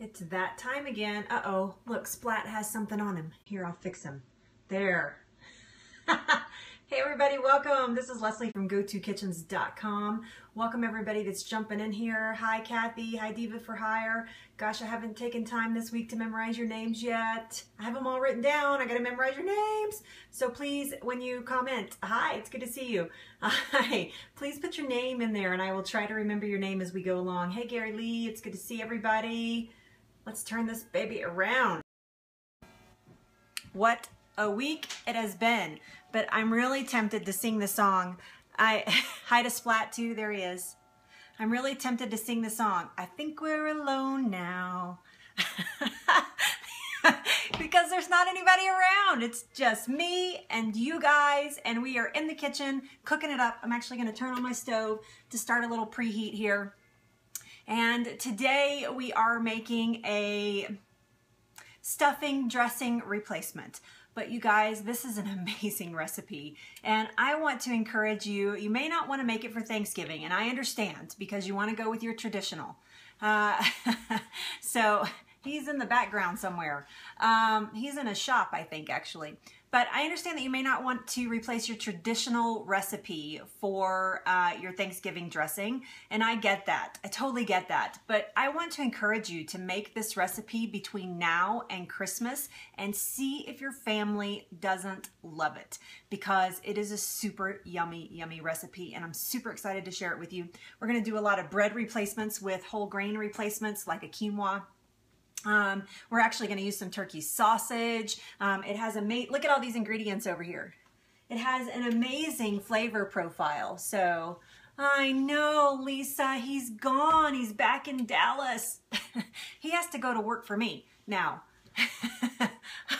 It's that time again. Uh-oh, look, Splat has something on him. Here, I'll fix him. There. hey everybody, welcome. This is Leslie from GoToKitchens.com. Welcome everybody that's jumping in here. Hi Kathy, hi Diva for Hire. Gosh, I haven't taken time this week to memorize your names yet. I have them all written down. I gotta memorize your names. So please, when you comment, hi, it's good to see you. Hi, please put your name in there and I will try to remember your name as we go along. Hey Gary Lee, it's good to see everybody. Let's turn this baby around. What a week it has been, but I'm really tempted to sing the song. I hide a Splat too, there he is. I'm really tempted to sing the song. I think we're alone now. because there's not anybody around. It's just me and you guys, and we are in the kitchen cooking it up. I'm actually gonna turn on my stove to start a little preheat here. And today we are making a stuffing dressing replacement. But you guys, this is an amazing recipe. And I want to encourage you, you may not want to make it for Thanksgiving, and I understand because you want to go with your traditional. Uh, so he's in the background somewhere. Um, he's in a shop, I think, actually. But I understand that you may not want to replace your traditional recipe for uh, your Thanksgiving dressing, and I get that. I totally get that. But I want to encourage you to make this recipe between now and Christmas and see if your family doesn't love it because it is a super yummy, yummy recipe, and I'm super excited to share it with you. We're gonna do a lot of bread replacements with whole grain replacements like a quinoa um, we're actually going to use some turkey sausage. Um, it has a mate. Look at all these ingredients over here. It has an amazing flavor profile. So I know, Lisa, he's gone. He's back in Dallas. he has to go to work for me now.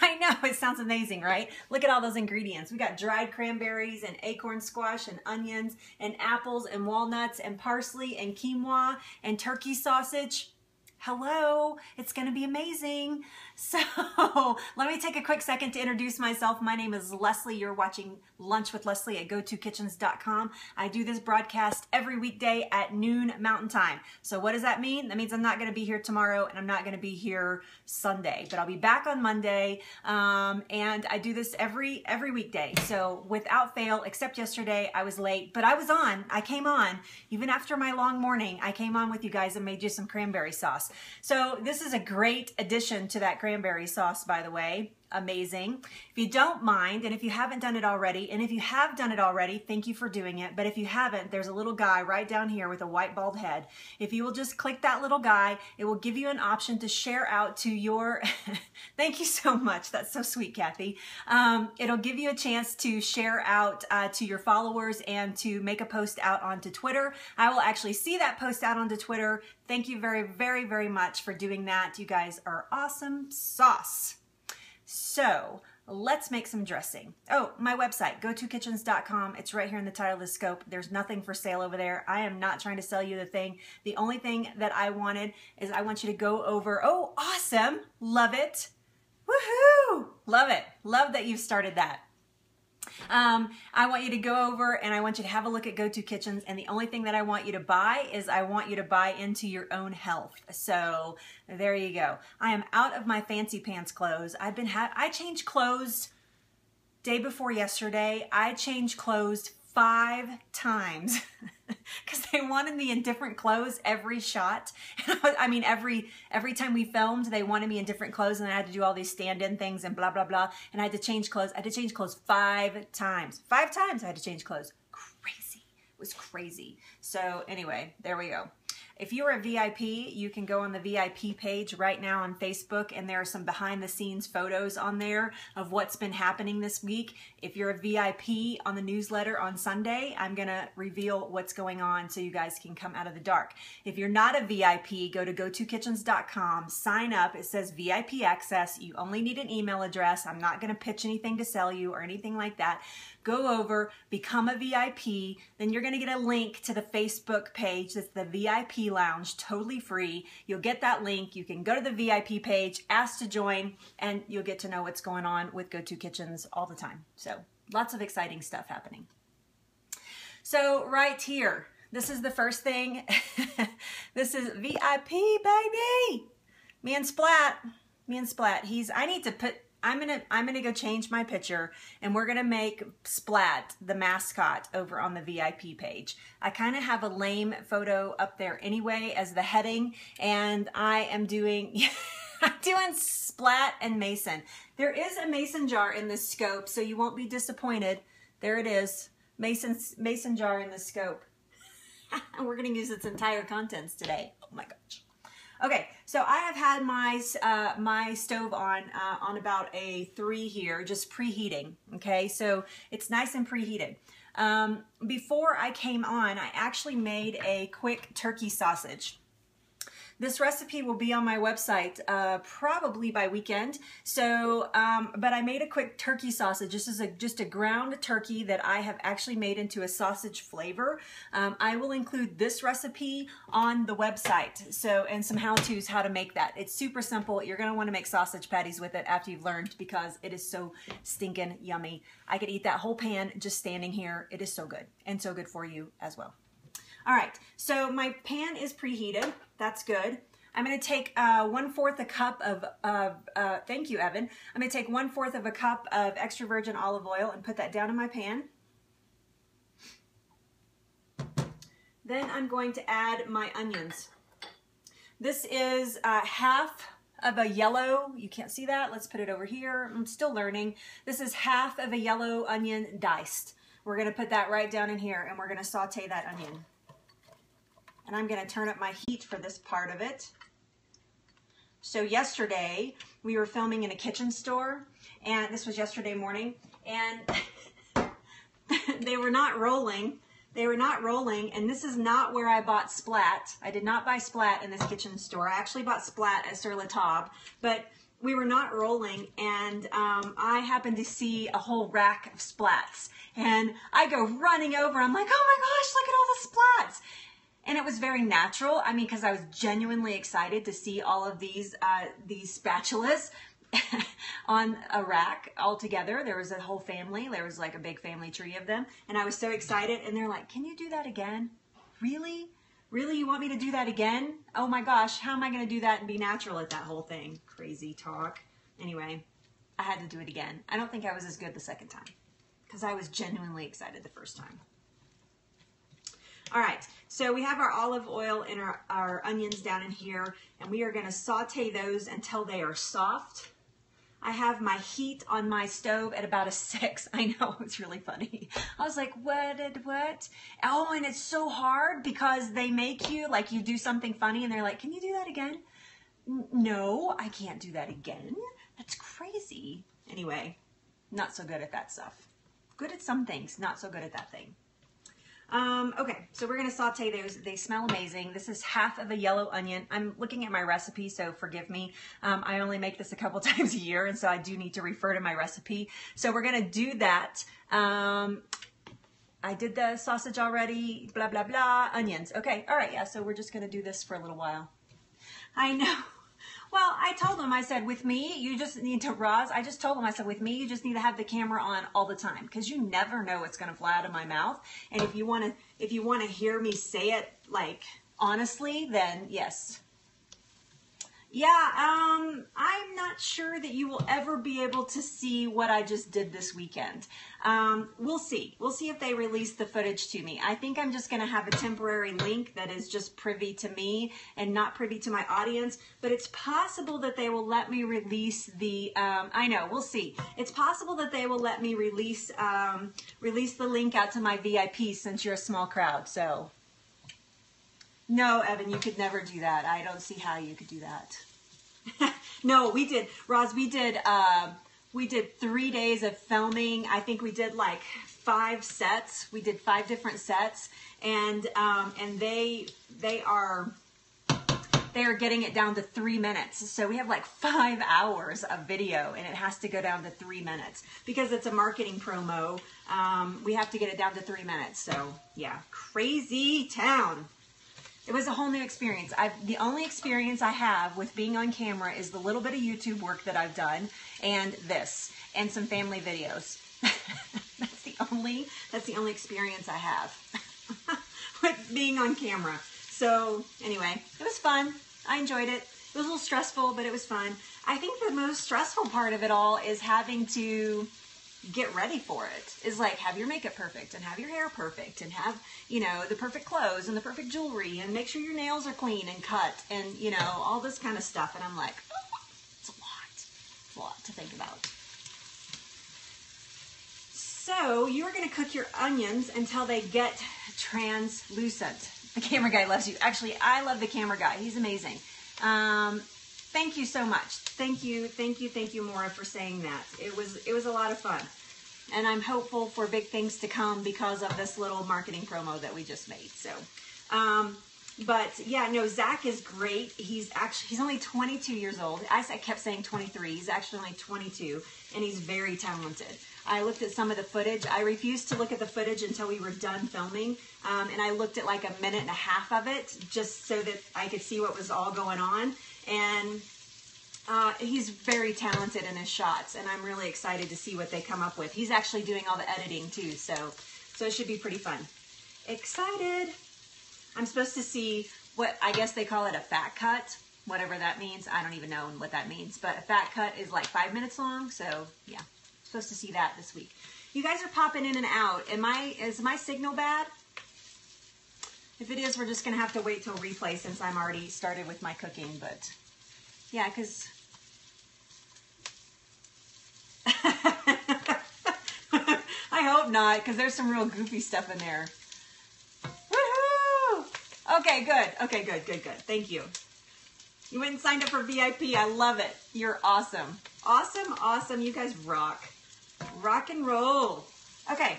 I know, it sounds amazing, right? Look at all those ingredients. We got dried cranberries and acorn squash and onions and apples and walnuts and parsley and quinoa and turkey sausage hello, it's going to be amazing. So let me take a quick second to introduce myself. My name is Leslie. You're watching Lunch with Leslie at GoToKitchens.com. I do this broadcast every weekday at noon Mountain Time. So what does that mean? That means I'm not going to be here tomorrow and I'm not going to be here Sunday, but I'll be back on Monday. Um, and I do this every every weekday. So without fail, except yesterday, I was late, but I was on. I came on even after my long morning. I came on with you guys and made you some cranberry sauce. So this is a great addition to that cranberry sauce, by the way amazing. If you don't mind, and if you haven't done it already, and if you have done it already, thank you for doing it. But if you haven't, there's a little guy right down here with a white bald head. If you will just click that little guy, it will give you an option to share out to your, thank you so much. That's so sweet, Kathy. Um, it'll give you a chance to share out uh, to your followers and to make a post out onto Twitter. I will actually see that post out onto Twitter. Thank you very, very, very much for doing that. You guys are awesome sauce. So let's make some dressing. Oh, my website, gotokitchens.com. It's right here in the title of the scope. There's nothing for sale over there. I am not trying to sell you the thing. The only thing that I wanted is I want you to go over, oh, awesome. Love it. Woohoo! Love it. Love that you've started that. Um, I want you to go over and I want you to have a look at Go To Kitchens. And the only thing that I want you to buy is I want you to buy into your own health. So there you go. I am out of my fancy pants clothes. I've been ha- I changed clothes day before yesterday. I changed clothes five times because they wanted me in different clothes every shot. I mean, every every time we filmed, they wanted me in different clothes, and I had to do all these stand-in things and blah blah blah. And I had to change clothes. I had to change clothes five times. Five times I had to change clothes. Crazy. It was crazy. So anyway, there we go. If you're a VIP, you can go on the VIP page right now on Facebook, and there are some behind the scenes photos on there of what's been happening this week. If you're a VIP on the newsletter on Sunday, I'm going to reveal what's going on so you guys can come out of the dark. If you're not a VIP, go to gotokitchens.com, sign up. It says VIP access. You only need an email address. I'm not going to pitch anything to sell you or anything like that go over, become a VIP. Then you're going to get a link to the Facebook page that's the VIP Lounge, totally free. You'll get that link. You can go to the VIP page, ask to join, and you'll get to know what's going on with Go Kitchens all the time. So lots of exciting stuff happening. So right here, this is the first thing. this is VIP, baby. me and Splat, me and Splat. He's. I need to put. I'm gonna. I'm gonna go change my picture, and we're gonna make Splat the mascot over on the VIP page. I kind of have a lame photo up there anyway as the heading, and I am doing. I'm doing Splat and Mason. There is a Mason jar in this scope, so you won't be disappointed. There it is. Mason, Mason jar in the scope. and we're going to use its entire contents today. Oh my gosh. Okay, so I have had my uh, my stove on uh, on about a three here, just preheating. Okay, so it's nice and preheated. Um, before I came on, I actually made a quick turkey sausage. This recipe will be on my website uh, probably by weekend. So, um, but I made a quick turkey sausage. This is a, just a ground turkey that I have actually made into a sausage flavor. Um, I will include this recipe on the website. So, and some how-tos how to make that. It's super simple. You're going to want to make sausage patties with it after you've learned because it is so stinking yummy. I could eat that whole pan just standing here. It is so good and so good for you as well. All right, so my pan is preheated. That's good. I'm going to take uh, one fourth a cup of, uh, uh, thank you, Evan. I'm going to take one fourth of a cup of extra virgin olive oil and put that down in my pan. Then I'm going to add my onions. This is uh, half of a yellow, you can't see that, let's put it over here. I'm still learning. This is half of a yellow onion diced. We're going to put that right down in here and we're going to saute that onion and I'm to turn up my heat for this part of it. So yesterday we were filming in a kitchen store and this was yesterday morning and they were not rolling. They were not rolling and this is not where I bought Splat. I did not buy Splat in this kitchen store. I actually bought Splat at Sur La Table, but we were not rolling and um, I happened to see a whole rack of splats and I go running over. I'm like, oh my gosh, look at all the splats and it was very natural. I mean, because I was genuinely excited to see all of these uh, these spatulas on a rack all together. There was a whole family. There was like a big family tree of them, and I was so excited. And they're like, "Can you do that again? Really? Really? You want me to do that again? Oh my gosh, how am I going to do that and be natural at that whole thing? Crazy talk. Anyway, I had to do it again. I don't think I was as good the second time because I was genuinely excited the first time. All right, so we have our olive oil and our, our onions down in here, and we are gonna saute those until they are soft. I have my heat on my stove at about a six. I know, it's really funny. I was like, what, did what? Oh, and it's so hard because they make you, like you do something funny and they're like, can you do that again? No, I can't do that again. That's crazy. Anyway, not so good at that stuff. Good at some things, not so good at that thing. Um, okay, so we're gonna saute those. They smell amazing. This is half of a yellow onion. I'm looking at my recipe, so forgive me. Um, I only make this a couple times a year, and so I do need to refer to my recipe. So we're gonna do that. Um, I did the sausage already, blah, blah, blah, onions. Okay, all right, yeah, so we're just gonna do this for a little while. I know. Well, I told him, I said, with me, you just need to, Roz, I just told him, I said, with me, you just need to have the camera on all the time because you never know what's going to fly out of my mouth. And if you want to, if you want to hear me say it like honestly, then yes, yeah, um, I'm not sure that you will ever be able to see what I just did this weekend. Um, we'll see. We'll see if they release the footage to me. I think I'm just going to have a temporary link that is just privy to me and not privy to my audience. But it's possible that they will let me release the. Um, I know. We'll see. It's possible that they will let me release um, release the link out to my VIP since you're a small crowd. So no, Evan, you could never do that. I don't see how you could do that. no, we did, Roz. We did. Uh, we did three days of filming. I think we did like five sets. We did five different sets, and um, and they they are they are getting it down to three minutes. So we have like five hours of video and it has to go down to three minutes because it's a marketing promo. Um, we have to get it down to three minutes. So yeah, crazy town. It was a whole new experience. I've, the only experience I have with being on camera is the little bit of YouTube work that I've done and this and some family videos. that's the only that's the only experience I have with being on camera. So anyway, it was fun. I enjoyed it. It was a little stressful, but it was fun. I think the most stressful part of it all is having to get ready for it is like have your makeup perfect and have your hair perfect and have you know the perfect clothes and the perfect jewelry and make sure your nails are clean and cut and you know all this kind of stuff. And i'm like oh, it's a lot. It's a lot to think about. So you're going to cook your onions until they get translucent. The camera guy loves you. Actually i love the camera guy. He's amazing. Um, thank you so much. Thank you, thank you, thank you, Maura, for saying that. It was it was a lot of fun, and I'm hopeful for big things to come because of this little marketing promo that we just made. So, um, but yeah, no, Zach is great. He's actually he's only 22 years old. I, I kept saying 23. He's actually only 22, and he's very talented. I looked at some of the footage. I refused to look at the footage until we were done filming, um, and I looked at like a minute and a half of it just so that I could see what was all going on and uh, he's very talented in his shots, and I'm really excited to see what they come up with. He's actually doing all the editing too, so so it should be pretty fun. Excited! I'm supposed to see what I guess they call it a fat cut, whatever that means. I don't even know what that means, but a fat cut is like five minutes long, so yeah, supposed to see that this week. You guys are popping in and out. Am I is my signal bad? If it is, we're just to have to wait till replay since I'm already started with my cooking. But yeah, because I hope not because there's some real goofy stuff in there. Woohoo! Okay, good. Okay, good, good, good. Thank you. You went and signed up for VIP. I love it. You're awesome. Awesome, awesome. You guys rock. Rock and roll. Okay,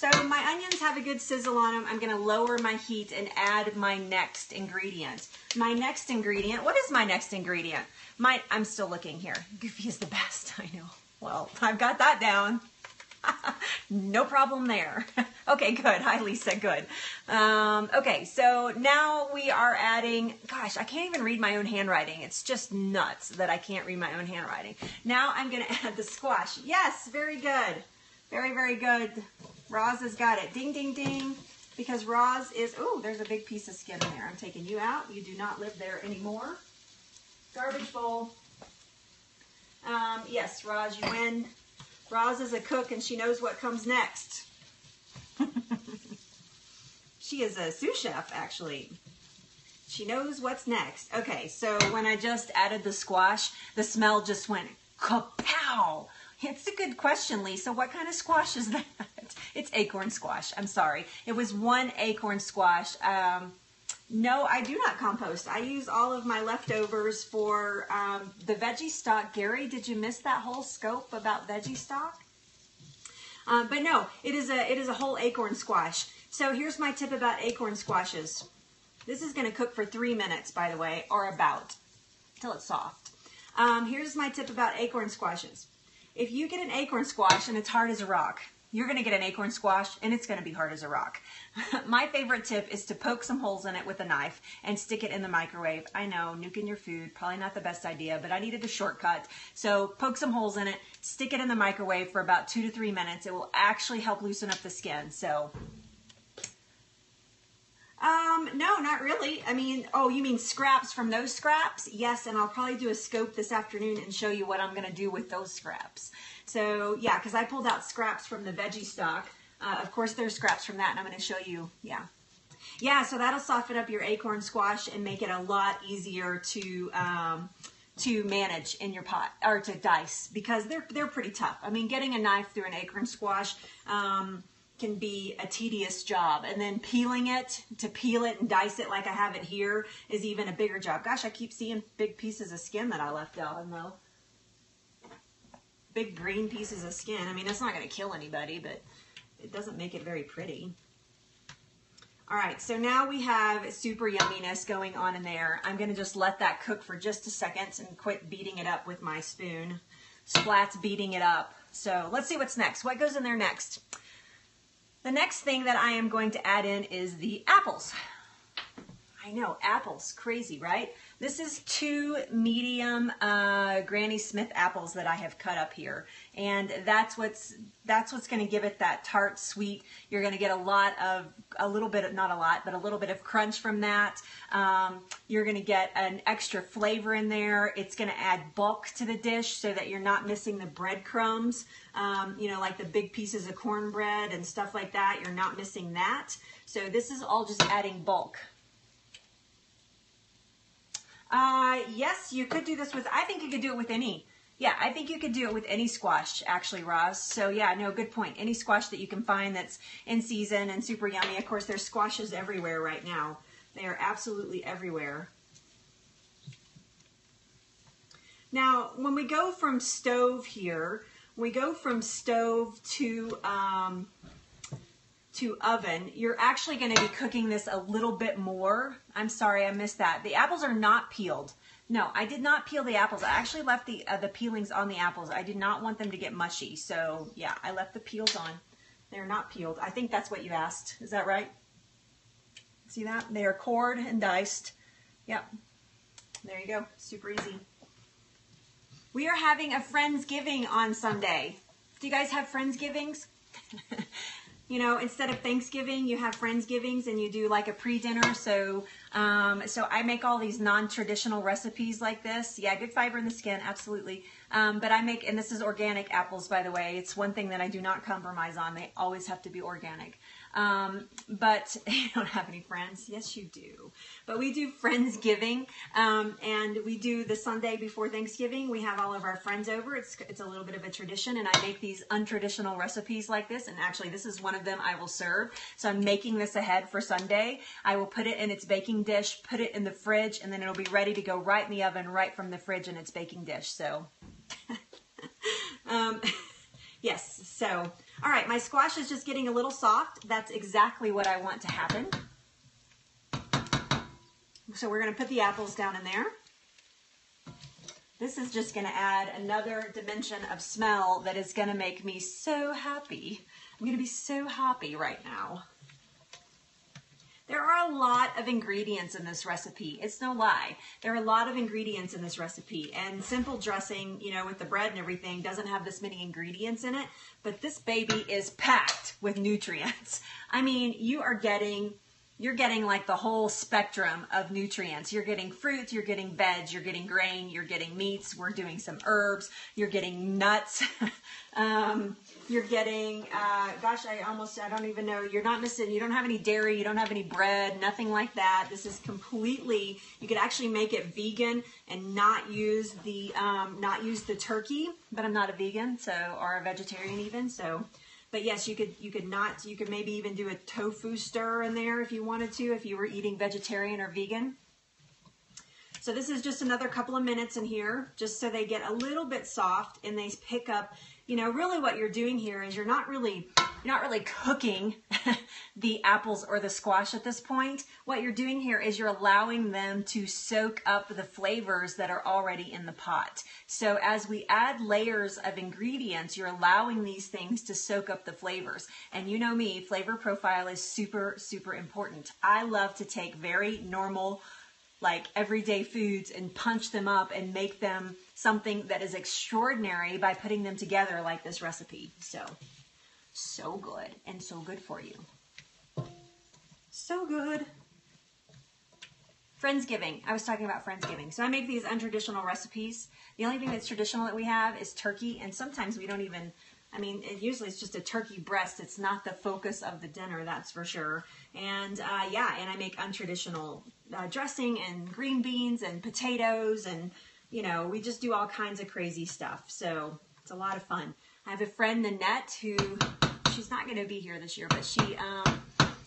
so my onions have a good sizzle on them. I'm going to lower my heat and add my next ingredient. My next ingredient, what is my next ingredient? My, I'm still looking here. Goofy is the best, I know. Well, I've got that down. no problem there. okay, good. Hi, Lisa. Good. Um, okay, so now we are adding, gosh, I can't even read my own handwriting. It's just nuts that I can't read my own handwriting. Now I'm going to add the squash. Yes, very good. Very, very good. Roz has got it. Ding, ding, ding. Because Roz is, oh, there's a big piece of skin in there. I'm taking you out. You do not live there anymore. Garbage bowl. Um, yes, Roz, you win. Roz is a cook and she knows what comes next. she is a sous chef, actually. She knows what's next. Okay, so when I just added the squash, the smell just went kapow it's a good question, Lisa. What kind of squash is that? It's acorn squash. I'm sorry. It was one acorn squash. Um, no, I do not compost. I use all of my leftovers for um, the veggie stock. Gary, did you miss that whole scope about veggie stock? Um, but no, it is a it is a whole acorn squash. So here's my tip about acorn squashes. This is going to cook for three minutes, by the way, or about, till it's soft. Um, here's my tip about acorn squashes. If you get an acorn squash and it's hard as a rock, you're going to get an acorn squash and it's going to be hard as a rock. My favorite tip is to poke some holes in it with a knife and stick it in the microwave. I know, nuking your food, probably not the best idea, but I needed a shortcut. So poke some holes in it, stick it in the microwave for about two to three minutes. It will actually help loosen up the skin. So um, no, not really. I mean, oh, you mean scraps from those scraps? Yes, and I'll probably do a scope this afternoon and show you what I'm going to do with those scraps. So, yeah, because I pulled out scraps from the veggie stock. Uh, of course, there's scraps from that, and I'm going to show you, yeah. Yeah, so that'll soften up your acorn squash and make it a lot easier to um, to manage in your pot or to dice because they're they're pretty tough. I mean, getting a knife through an acorn squash. Um, can be a tedious job. And then peeling it, to peel it and dice it like I have it here, is even a bigger job. Gosh, I keep seeing big pieces of skin that I left out, I know. Big green pieces of skin. I mean, it's not going to kill anybody, but it doesn't make it very pretty. All right, so now we have super yumminess going on in there. I'm gonna just let that cook for just a second and quit beating it up with my spoon. Splat's beating it up. So let's see what's next. What goes in there next? The next thing that I am going to add in is the apples. I know, apples, crazy, right? This is two medium uh, Granny Smith apples that I have cut up here. And that's what's that's what's going to give it that tart sweet. You're going to get a lot of, a little bit, of, not a lot, but a little bit of crunch from that. Um, you're going to get an extra flavor in there. It's going to add bulk to the dish so that you're not missing the breadcrumbs, um, you know, like the big pieces of cornbread and stuff like that. You're not missing that. So this is all just adding bulk. Uh, yes, you could do this with, I think you could do it with any. Yeah, I think you could do it with any squash, actually, Roz. So yeah, no, good point. Any squash that you can find that's in season and super yummy. Of course, there's squashes everywhere right now. They are absolutely everywhere. Now, when we go from stove here, we go from stove to um, to oven, you're actually going to be cooking this a little bit more. I'm sorry, I missed that. The apples are not peeled. No, I did not peel the apples. I actually left the uh, the peelings on the apples. I did not want them to get mushy. So yeah, I left the peels on. They're not peeled. I think that's what you asked. Is that right? See that? They are cored and diced. Yep. There you go. Super easy. We are having a Friendsgiving on Sunday. Do you guys have Friendsgivings? you know, instead of Thanksgiving, you have Friendsgivings and you do like a pre-dinner. So, um, so I make all these non-traditional recipes like this. Yeah, good fiber in the skin, absolutely. Um, but I make, and this is organic apples, by the way. It's one thing that I do not compromise on. They always have to be organic. Um, but you don't have any friends. Yes, you do. But we do Friendsgiving, um, and we do the Sunday before Thanksgiving. We have all of our friends over. It's, it's a little bit of a tradition, and I make these untraditional recipes like this. And actually, this is one of them I will serve. So I'm making this ahead for Sunday. I will put it in its baking dish, put it in the fridge, and then it'll be ready to go right in the oven, right from the fridge in its baking dish. So, um, yes. So all right, my squash is just getting a little soft. That's exactly what I want to happen. So we're to put the apples down in there. This is just to add another dimension of smell that is to make me so happy. I'm to be so happy right now. There are a lot of ingredients in this recipe. It's no lie. There are a lot of ingredients in this recipe and simple dressing, you know, with the bread and everything doesn't have this many ingredients in it, but this baby is packed with nutrients. I mean, you are getting you're getting like the whole spectrum of nutrients. You're getting fruits, you're getting veg, you're getting grain, you're getting meats, we're doing some herbs, you're getting nuts. um, you're getting, uh, gosh, I almost, I don't even know, you're not missing, you don't have any dairy, you don't have any bread, nothing like that. This is completely, you could actually make it vegan and not use the, um, not use the turkey, but I'm not a vegan, so, or a vegetarian even, so, but yes, you could, you could not, you could maybe even do a tofu stir in there if you wanted to, if you were eating vegetarian or vegan. So this is just another couple of minutes in here, just so they get a little bit soft and they pick up you know, really what you're doing here is you're not really you're not really cooking the apples or the squash at this point. What you're doing here is you're allowing them to soak up the flavors that are already in the pot. So as we add layers of ingredients, you're allowing these things to soak up the flavors. And you know me, flavor profile is super, super important. I love to take very normal, like everyday foods and punch them up and make them something that is extraordinary by putting them together like this recipe. So, so good and so good for you. So good. Friendsgiving. I was talking about Friendsgiving. So I make these untraditional recipes. The only thing that's traditional that we have is turkey, and sometimes we don't even, I mean, it usually it's just a turkey breast. It's not the focus of the dinner, that's for sure. And uh, yeah, and I make untraditional uh, dressing and green beans and potatoes and you know, we just do all kinds of crazy stuff. So it's a lot of fun. I have a friend, Nanette, who she's not going to be here this year, but she um,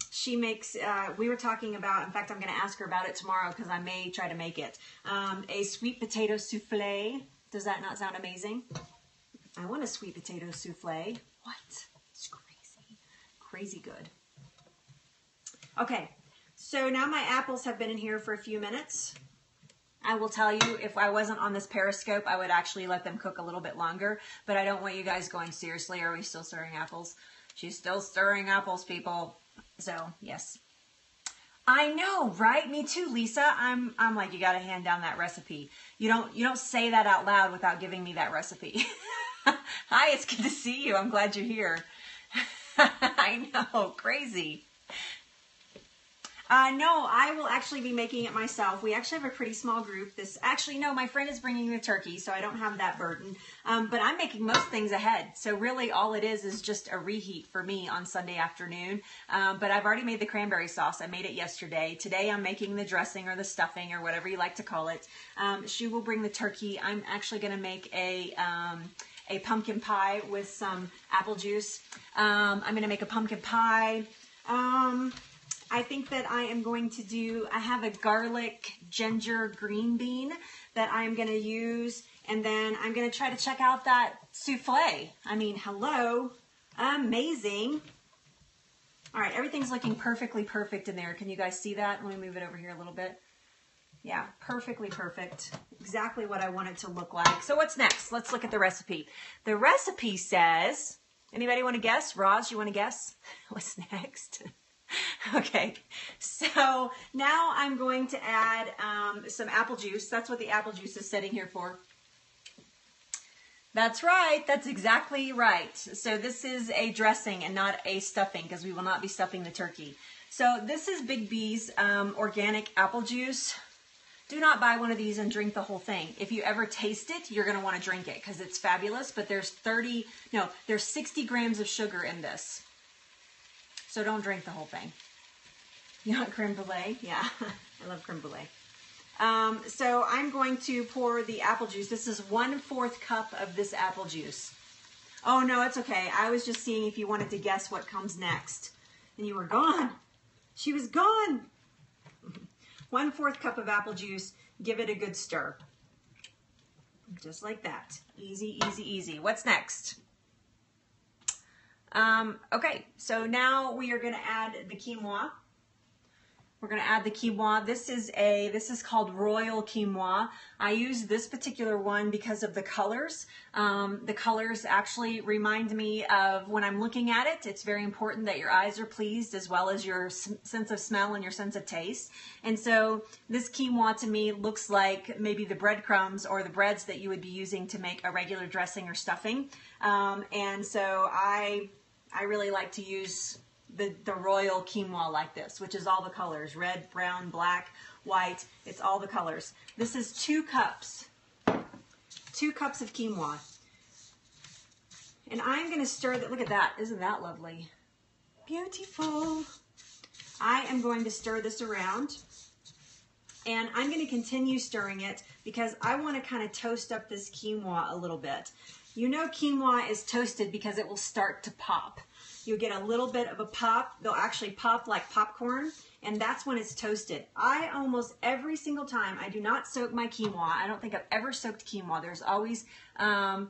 she makes. Uh, we were talking about. In fact, I'm going to ask her about it tomorrow because I may try to make it. Um, a sweet potato souffle. Does that not sound amazing? I want a sweet potato souffle. What? It's crazy, crazy good. Okay, so now my apples have been in here for a few minutes. I will tell you, if I wasn't on this periscope, I would actually let them cook a little bit longer. But I don't want you guys going, seriously, are we still stirring apples? She's still stirring apples, people. So, yes. I know, right? Me too, Lisa. I'm I'm like you got to hand down that recipe. You don't you don't say that out loud without giving me that recipe. Hi, it's good to see you. I'm glad you're here. I know, crazy. Uh, no, I will actually be making it myself. We actually have a pretty small group. This actually, no, my friend is bringing the turkey, so I don't have that burden. Um, but I'm making most things ahead. So really all it is is just a reheat for me on Sunday afternoon. Um, but I've already made the cranberry sauce. I made it yesterday. Today I'm making the dressing or the stuffing or whatever you like to call it. Um, she will bring the turkey. I'm actually going to make a... Um, a pumpkin pie with some apple juice. Um, I'm going to make a pumpkin pie. Um, I think that I am going to do, I have a garlic ginger green bean that I'm going to use. And then I'm going to try to check out that souffle. I mean, hello, amazing. All right, everything's looking perfectly perfect in there. Can you guys see that? Let me move it over here a little bit. Yeah, perfectly perfect. Exactly what I want it to look like. So what's next? Let's look at the recipe. The recipe says, anybody want to guess? Roz, you want to guess? What's next? okay, so now I'm going to add um, some apple juice. That's what the apple juice is sitting here for. That's right. That's exactly right. So this is a dressing and not a stuffing because we will not be stuffing the turkey. So this is Big B's um, organic apple juice. Do not buy one of these and drink the whole thing. If you ever taste it, you're going to want to drink it because it's fabulous. But there's 30, no, there's 60 grams of sugar in this. So don't drink the whole thing. You want creme brulee? Yeah, I love creme brulee. Um, so I'm going to pour the apple juice. This is one fourth cup of this apple juice. Oh no, it's okay. I was just seeing if you wanted to guess what comes next. And you were gone. She was gone. one fourth cup of apple juice. Give it a good stir. Just like that. Easy, easy, easy. What's next? Um, okay, so now we are going to add the quinoa. We're going to add the quinoa. This is a, this is called Royal Quinoa. I use this particular one because of the colors. Um, the colors actually remind me of when I'm looking at it, it's very important that your eyes are pleased as well as your sense of smell and your sense of taste. And so this quinoa to me looks like maybe the breadcrumbs or the breads that you would be using to make a regular dressing or stuffing. Um, and so I I really like to use the, the royal quinoa like this, which is all the colors, red, brown, black, white, it's all the colors. This is two cups, two cups of quinoa. And I'm gonna stir that, look at that, isn't that lovely? Beautiful. I am going to stir this around and I'm gonna continue stirring it because I wanna kind of toast up this quinoa a little bit. You know quinoa is toasted because it will start to pop. You'll get a little bit of a pop. They'll actually pop like popcorn, and that's when it's toasted. I almost every single time, I do not soak my quinoa. I don't think I've ever soaked quinoa. There's always, um,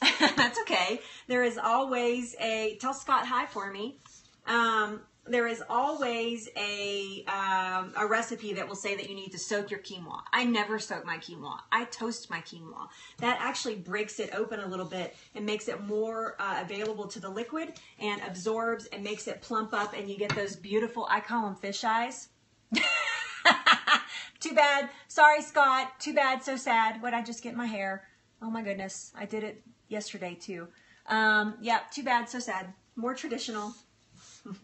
that's okay. There is always a, tell Scott hi for me. Um, there is always a, um, a recipe that will say that you need to soak your quinoa. I never soak my quinoa. I toast my quinoa. That actually breaks it open a little bit and makes it more uh, available to the liquid and absorbs and makes it plump up and you get those beautiful, I call them fish eyes. Too bad. Sorry, Scott. Too bad. So sad. What I just get my hair. Oh my goodness. I did it yesterday too. Um, yeah, too bad. So sad. More traditional.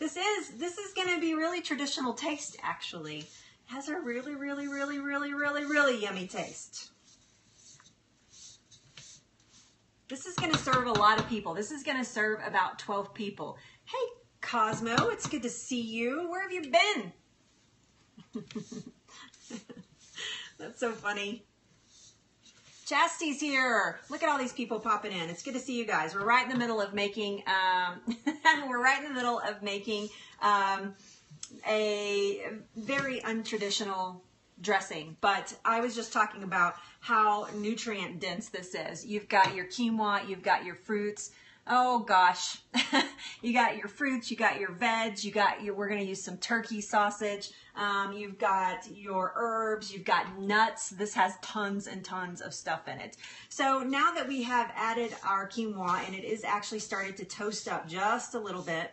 This is, this is going to be really traditional taste, actually. It has a really, really, really, really, really, really yummy taste. This is going to serve a lot of people. This is going to serve about 12 people. Hey, Cosmo, it's good to see you. Where have you been? That's so funny. Chastity's here. Look at all these people popping in. It's good to see you guys. We're right in the middle of making, um, we're right in the middle of making um, a very untraditional dressing. But I was just talking about how nutrient dense this is. You've got your quinoa, you've got your fruits, oh gosh, you got your fruits, you got your veg, you got your, we're going to use some turkey sausage. Um, you've got your herbs, you've got nuts. This has tons and tons of stuff in it. So now that we have added our quinoa and it is actually started to toast up just a little bit,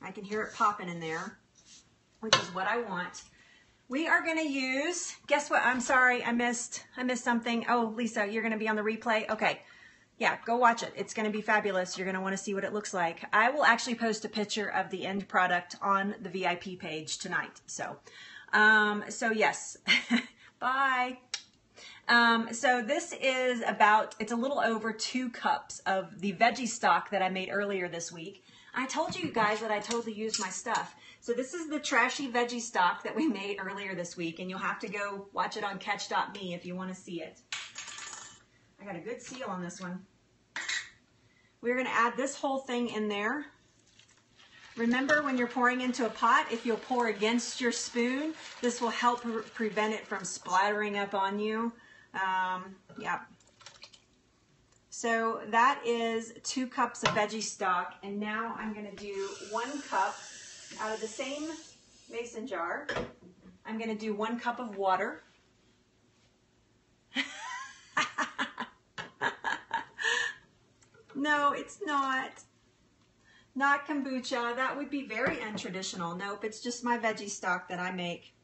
I can hear it popping in there. which is what I want. We are gonna use, guess what? I'm sorry, I missed, I missed something. Oh, Lisa, you're gonna be on the replay? Okay. Yeah, go watch it. It's gonna be fabulous. You're gonna wanna see what it looks like. I will actually post a picture of the end product on the VIP page tonight. So, um, so yes, bye. Um, so this is about, it's a little over two cups of the veggie stock that I made earlier this week. I told you guys that I totally used my stuff. So this is the trashy veggie stock that we made earlier this week, and you'll have to go watch it on katch.me if you want to see it. I got a good seal on this one. We're to add this whole thing in there. Remember when you're pouring into a pot, if you'll pour against your spoon, this will help pre prevent it from splattering up on you. Um, yeah. So that is two cups of veggie stock. And now I'm to do one cup out of the same mason jar. I'm to do one cup of water. no, it's not. Not kombucha. That would be very untraditional. Nope, it's just my veggie stock that I make.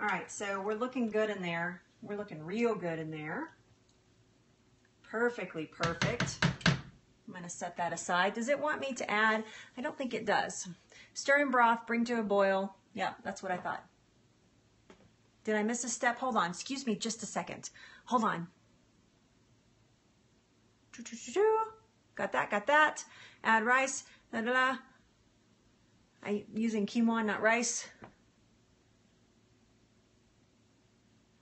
All right, so we're looking good in there. We're looking real good in there. Perfectly perfect. I'm going to set that aside. Does it want me to add? I don't think it does. Stir broth, bring to a boil. Yeah, that's what I thought. Did I miss a step? Hold on. Excuse me just a second. Hold on. Got that, got that. Add rice. Da, da, da. I'm using quinoa, not rice.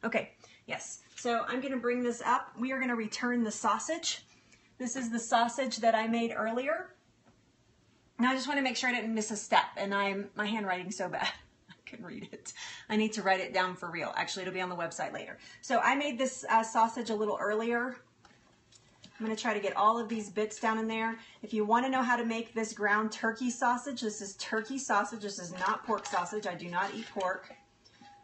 Okay, yes. So I'm going to bring this up. We are going to return the sausage. This is the sausage that I made earlier. Now I just want to make sure I didn't miss a step and I'm my handwriting's so bad. I can read it. I need to write it down for real. Actually, it'll be on the website later. So I made this uh, sausage a little earlier. I'm going to try to get all of these bits down in there. If you want to know how to make this ground turkey sausage, this is turkey sausage. This is not pork sausage. I do not eat pork.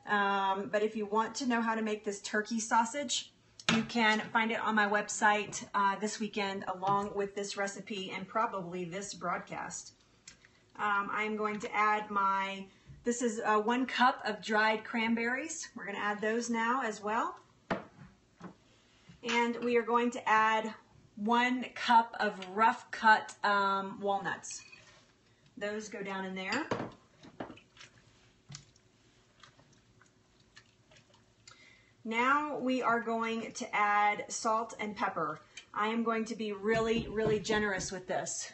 Um, but if you want to know how to make this turkey sausage, you can find it on my website uh, this weekend along with this recipe and probably this broadcast. Um, I'm going to add my, this is uh, one cup of dried cranberries. We're going to add those now as well. And we are going to add one cup of rough cut um, walnuts. Those go down in there. Now we are going to add salt and pepper. I am going to be really, really generous with this.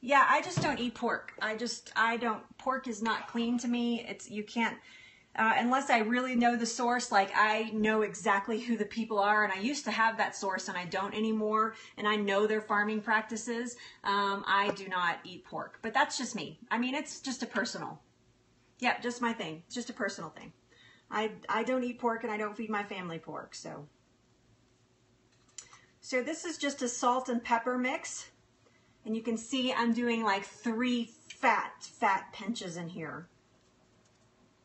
Yeah, I just don't eat pork. I just, I don't, pork is not clean to me. It's, you can't, uh, unless I really know the source, like I know exactly who the people are, and I used to have that source and I don't anymore, and I know their farming practices, um, I do not eat pork. But that's just me. I mean, it's just a personal, yeah, just my thing. It's just a personal thing. I, I don't eat pork and I don't feed my family pork, so. So this is just a salt and pepper mix. And you can see I'm doing like three fat, fat pinches in here.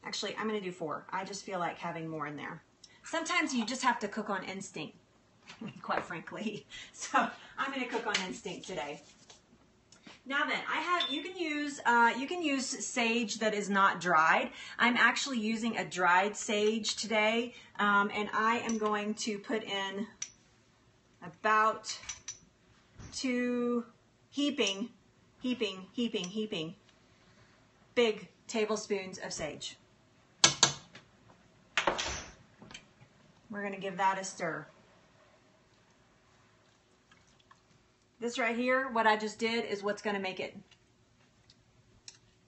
Actually, I'm gonna do four. I just feel like having more in there. Sometimes you just have to cook on instinct, quite frankly. So I'm gonna cook on instinct today. Now then, I have, you can use, uh, you can use sage that is not dried. I'm actually using a dried sage today, um, and I am going to put in about two heaping, heaping, heaping, heaping, big tablespoons of sage. We're gonna give that a stir. This right here, what I just did is what's gonna make it.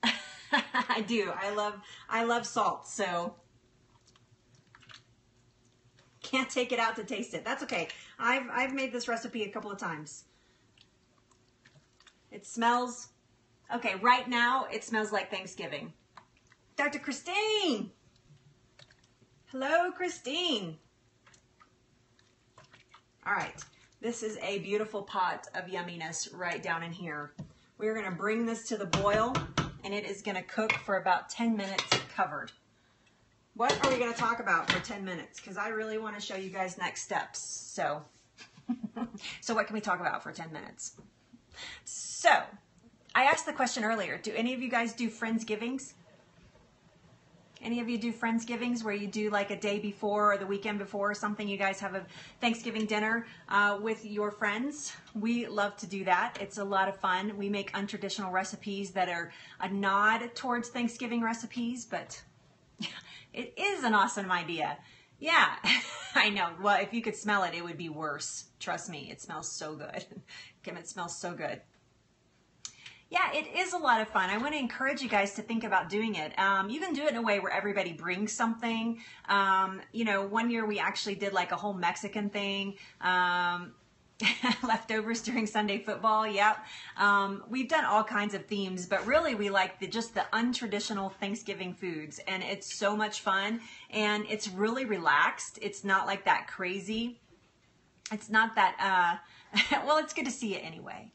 I do, I love, I love salt, so can't take it out to taste it. That's okay. I've, I've made this recipe a couple of times. It smells, okay, right now it smells like Thanksgiving. Dr. Christine. Hello, Christine. All right. This is a beautiful pot of yumminess right down in here. We're gonna bring this to the boil and it is gonna cook for about 10 minutes covered. What are we gonna talk about for 10 minutes? Because I really wanna show you guys next steps. So, so what can we talk about for 10 minutes? So, I asked the question earlier, do any of you guys do Friendsgivings? Any of you do Friendsgivings where you do like a day before or the weekend before or something? You guys have a Thanksgiving dinner uh, with your friends. We love to do that. It's a lot of fun. We make untraditional recipes that are a nod towards Thanksgiving recipes, but it is an awesome idea. Yeah, I know. Well, if you could smell it, it would be worse. Trust me, it smells so good. Kim, it smells so good yeah, it is a lot of fun. I want to encourage you guys to think about doing it. Um, you can do it in a way where everybody brings something. Um, you know, one year we actually did like a whole Mexican thing. Um, leftovers during Sunday football. Yep. Um, we've done all kinds of themes, but really we like the, just the untraditional Thanksgiving foods and it's so much fun and it's really relaxed. It's not like that crazy. It's not that, uh, well, it's good to see it anyway.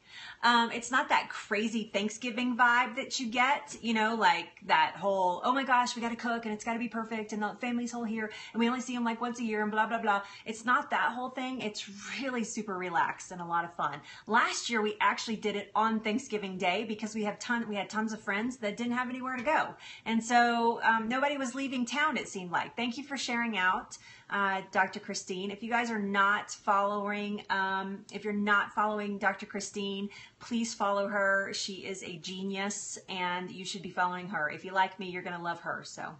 Um, it's not that crazy Thanksgiving vibe that you get, you know, like that whole, oh my gosh, we got to cook and it's got to be perfect and the family's whole here and we only see them like once a year and blah, blah, blah. It's not that whole thing. It's really super relaxed and a lot of fun. Last year, we actually did it on Thanksgiving Day because we have ton, we had tons of friends that didn't have anywhere to go. And so um, nobody was leaving town, it seemed like. Thank you for sharing out uh, Dr. Christine. If you guys are not following, um, if you're not following Dr. Christine, please follow her. She is a genius and you should be following her. If you like me, you're going to love her. So.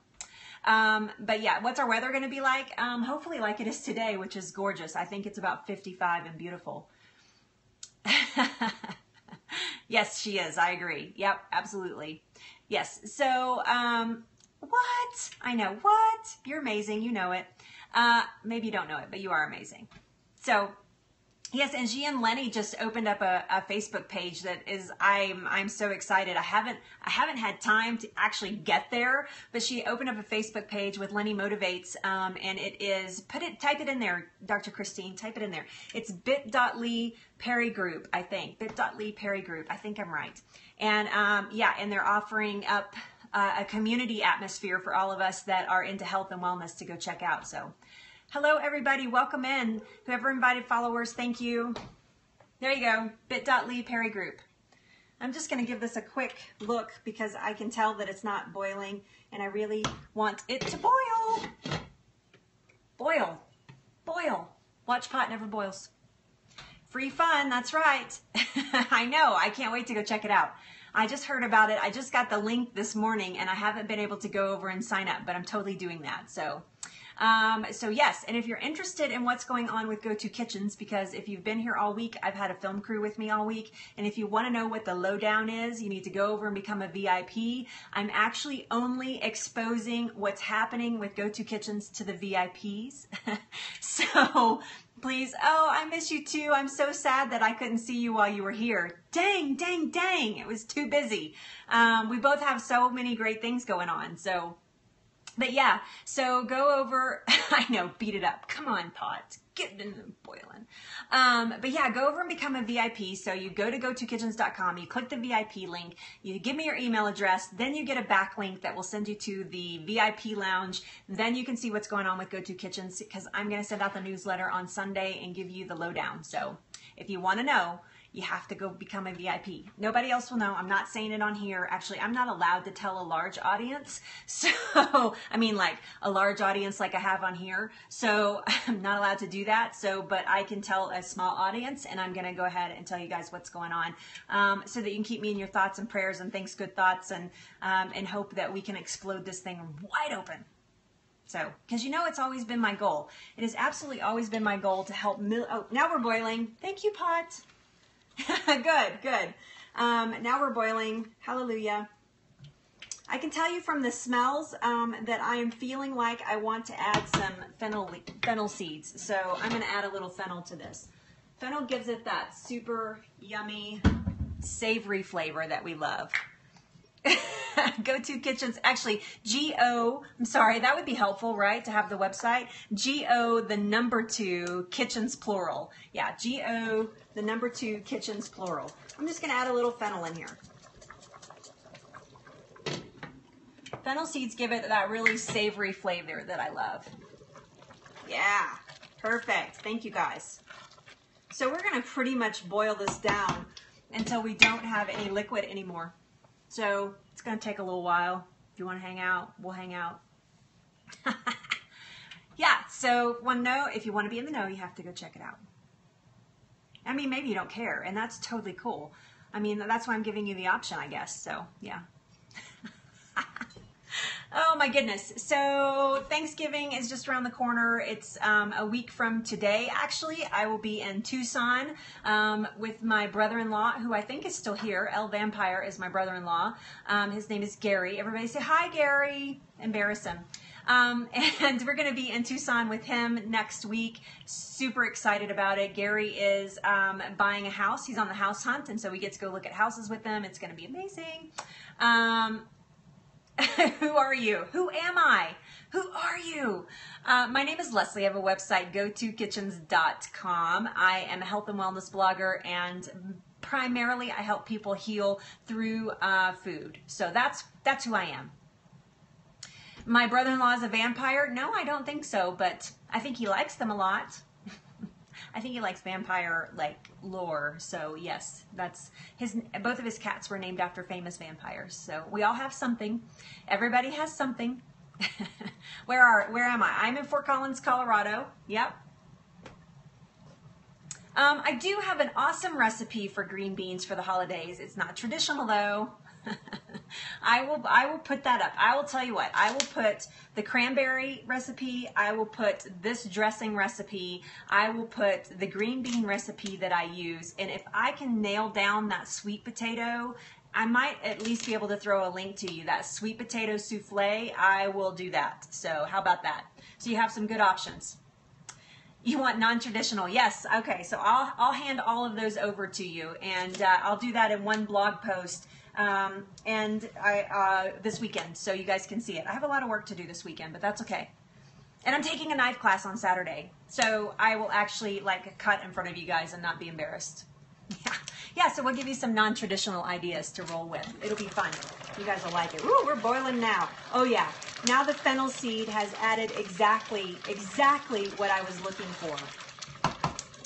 Um, but yeah, what's our weather going to be like? Um, hopefully like it is today, which is gorgeous. I think it's about 55 and beautiful. yes, she is. I agree. Yep, absolutely. Yes. So, um, what? I know. What? You're amazing. You know it. Uh, maybe you don't know it, but you are amazing. So Yes, and she and Lenny just opened up a, a, Facebook page that is I'm I'm so excited. I haven't I haven't had time to actually get there, but she opened up a Facebook page with Lenny Motivates, um, and it is put it type it in there, Dr. Christine, type it in there. It's bit.ly Perry Group, I think bit.ly Perry Group. I think I'm right. And um, yeah, and they're offering up uh, a community atmosphere for all of us that are into health and wellness to go check out. So. Hello, everybody. Welcome in. Whoever invited followers, thank you. There you go, bit.ly Perry Group. I'm just going to give this a quick look because I can tell that it's not boiling and I really want it to boil. Boil. Boil. Watch pot never boils. Free fun, that's right. I know, I can't wait to go check it out. I just heard about it. I just got the link this morning and I haven't been able to go over and sign up, but I'm totally doing that. So um, so yes, and if you're interested in what's going on with Go2 Kitchens, because if you've been here all week, I've had a film crew with me all week, and if you want to know what the lowdown is, you need to go over and become a VIP. I'm actually only exposing what's happening with Go2 Kitchens to the VIPs. so please. Oh, I miss you too. I'm so sad that I couldn't see you while you were here. Dang, dang, dang. It was too busy. Um, we both have so many great things going on. So but yeah, so go over, I know, beat it up. Come on, pot. Get it in the boiling. Um, but yeah, go over and become a VIP. So you go to go2kitchens.com, you click the VIP link, you give me your email address, then you get a backlink that will send you to the VIP lounge. Then you can see what's going on with Go2 Kitchens because I'm going to send out the newsletter on Sunday and give you the lowdown. So if you want to know, you have to go become a VIP. Nobody else will know. I'm not saying it on here. Actually, I'm not allowed to tell a large audience. So, I mean, like a large audience like I have on here. So, I'm not allowed to do that. So, but I can tell a small audience, and I'm going to go ahead and tell you guys what's going on um, so that you can keep me in your thoughts and prayers and thanks, good thoughts, and, um, and hope that we can explode this thing wide open. So, because you know it's always been my goal. It has absolutely always been my goal to help. Mil- oh, now we're boiling. Thank you, pot. good, good. Um, now we're boiling. Hallelujah. I can tell you from the smells um, that I am feeling like I want to add some fennel, fennel seeds. So I'm going to add a little fennel to this. Fennel gives it that super yummy, savory flavor that we love. Go to kitchens. Actually, G O. I'm sorry, that would be helpful, right? To have the website. G O, the number two, kitchens plural. Yeah, G O, the number two, kitchens plural. I'm just going to add a little fennel in here. Fennel seeds give it that really savory flavor that I love. Yeah, perfect. Thank you guys. So we're going to pretty much boil this down until we don't have any liquid anymore. So it's going to take a little while. If you want to hang out, we'll hang out. yeah, so to know if you want to be in the know, you have to go check it out. I mean, maybe you don't care, and that's totally cool. I mean, that's why I'm giving you the option, I guess. So, yeah. Oh my goodness. So, Thanksgiving is just around the corner. It's um, a week from today, actually. I will be in Tucson um, with my brother in law, who I think is still here. El Vampire is my brother in law. Um, his name is Gary. Everybody say, Hi, Gary. Embarrass him. Um, and we're going to be in Tucson with him next week. Super excited about it. Gary is um, buying a house. He's on the house hunt, and so we get to go look at houses with them. It's going to be amazing. Um, who are you? Who am I? Who are you? Uh, my name is Leslie. I have a website, go2kitchens.com. I am a health and wellness blogger and primarily I help people heal through uh, food. So that's that's who I am. My brother-in-law is a vampire. No, I don't think so, but I think he likes them a lot. Think he likes vampire like lore. So yes, that's his. Both of his cats were named after famous vampires. So we all have something. Everybody has something. where are? Where am I? I'm in Fort Collins, Colorado. Yep. Um, I do have an awesome recipe for green beans for the holidays. It's not traditional though. I will I will put that up. I will tell you what. I will put the cranberry recipe, I will put this dressing recipe, I will put the green bean recipe that I use. And if I can nail down that sweet potato, I might at least be able to throw a link to you. That sweet potato souffle, I will do that. So how about that? So you have some good options. You want non-traditional? Yes. Okay. So I'll I'll hand all of those over to you, and uh, I'll do that in one blog post um, and I uh, this weekend, so you guys can see it. I have a lot of work to do this weekend, but that's okay. And I'm taking a knife class on Saturday, so I will actually like cut in front of you guys and not be embarrassed. Yeah, yeah. So we'll give you some non-traditional ideas to roll with. It'll be fun. You guys will like it. Ooh, we're boiling now. Oh yeah. Now the fennel seed has added exactly, exactly what I was looking for.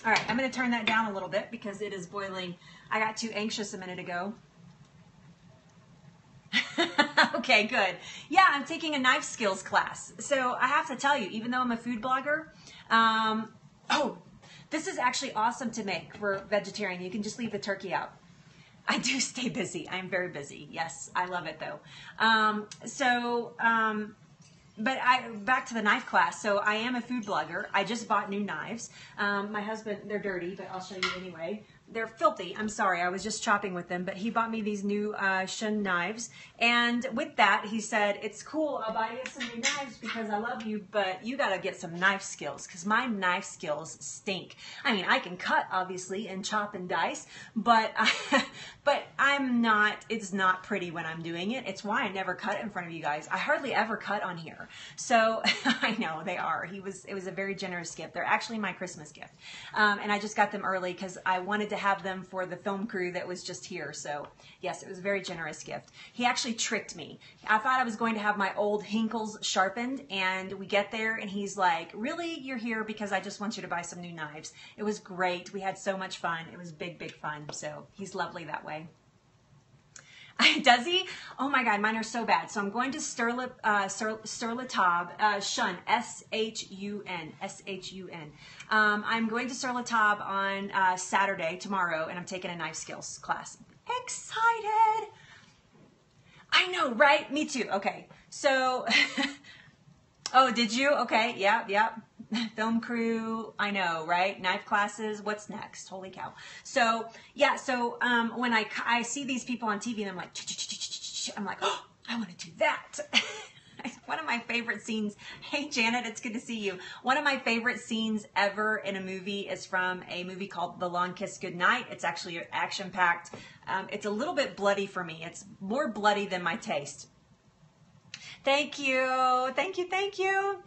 All right, I'm going to turn that down a little bit because it is boiling. I got too anxious a minute ago. okay, good. Yeah, I'm taking a knife skills class. So I have to tell you, even though I'm a food blogger, um, oh, this is actually awesome to make for vegetarian. You can just leave the turkey out. I do stay busy. I'm very busy. Yes, I love it though. Um, so, um, but I back to the knife class. So I am a food blogger. I just bought new knives. Um, my husband, they're dirty, but I'll show you anyway they're filthy. I'm sorry, I was just chopping with them, but he bought me these new uh, Shun knives. And with that, he said, it's cool, I'll buy you some new knives because I love you, but you gotta get some knife skills because my knife skills stink. I mean, I can cut, obviously, and chop and dice, but, I, but I'm not, it's not pretty when I'm doing it. It's why I never cut in front of you guys. I hardly ever cut on here. So I know they are. He was, it was a very generous gift. They're actually my Christmas gift. Um, and I just got them early because I wanted to have them for the film crew that was just here. So yes, it was a very generous gift. He actually tricked me. I thought I was going to have my old Henckels sharpened and we get there and he's like, really, you're here because I just want you to buy some new knives. It was great. We had so much fun. It was big, big fun. So he's lovely that way. Does he? Oh my God, mine are so bad. So I'm going to Sterla, uh, Sur La Table, uh, Shun, S-H-U-N, S-H-U-N. Um, I'm going to Sur La Table on uh, Saturday, tomorrow, and I'm taking a knife skills class. Excited! I know, right? Me too. Okay, so, oh, did you? Okay, yep, yep. film crew, I know, right? Knife classes, what's next? Holy cow. So, yeah, so um, when I, I see these people on TV and I'm like, I'm like, oh, I want to do that. One of my favorite scenes. Hey, Janet, it's good to see you. One of my favorite scenes ever in a movie is from a movie called The Long Kiss Goodnight. It's actually action packed. Um, it's a little bit bloody for me. It's more bloody than my taste. Thank you. Thank you. Thank you.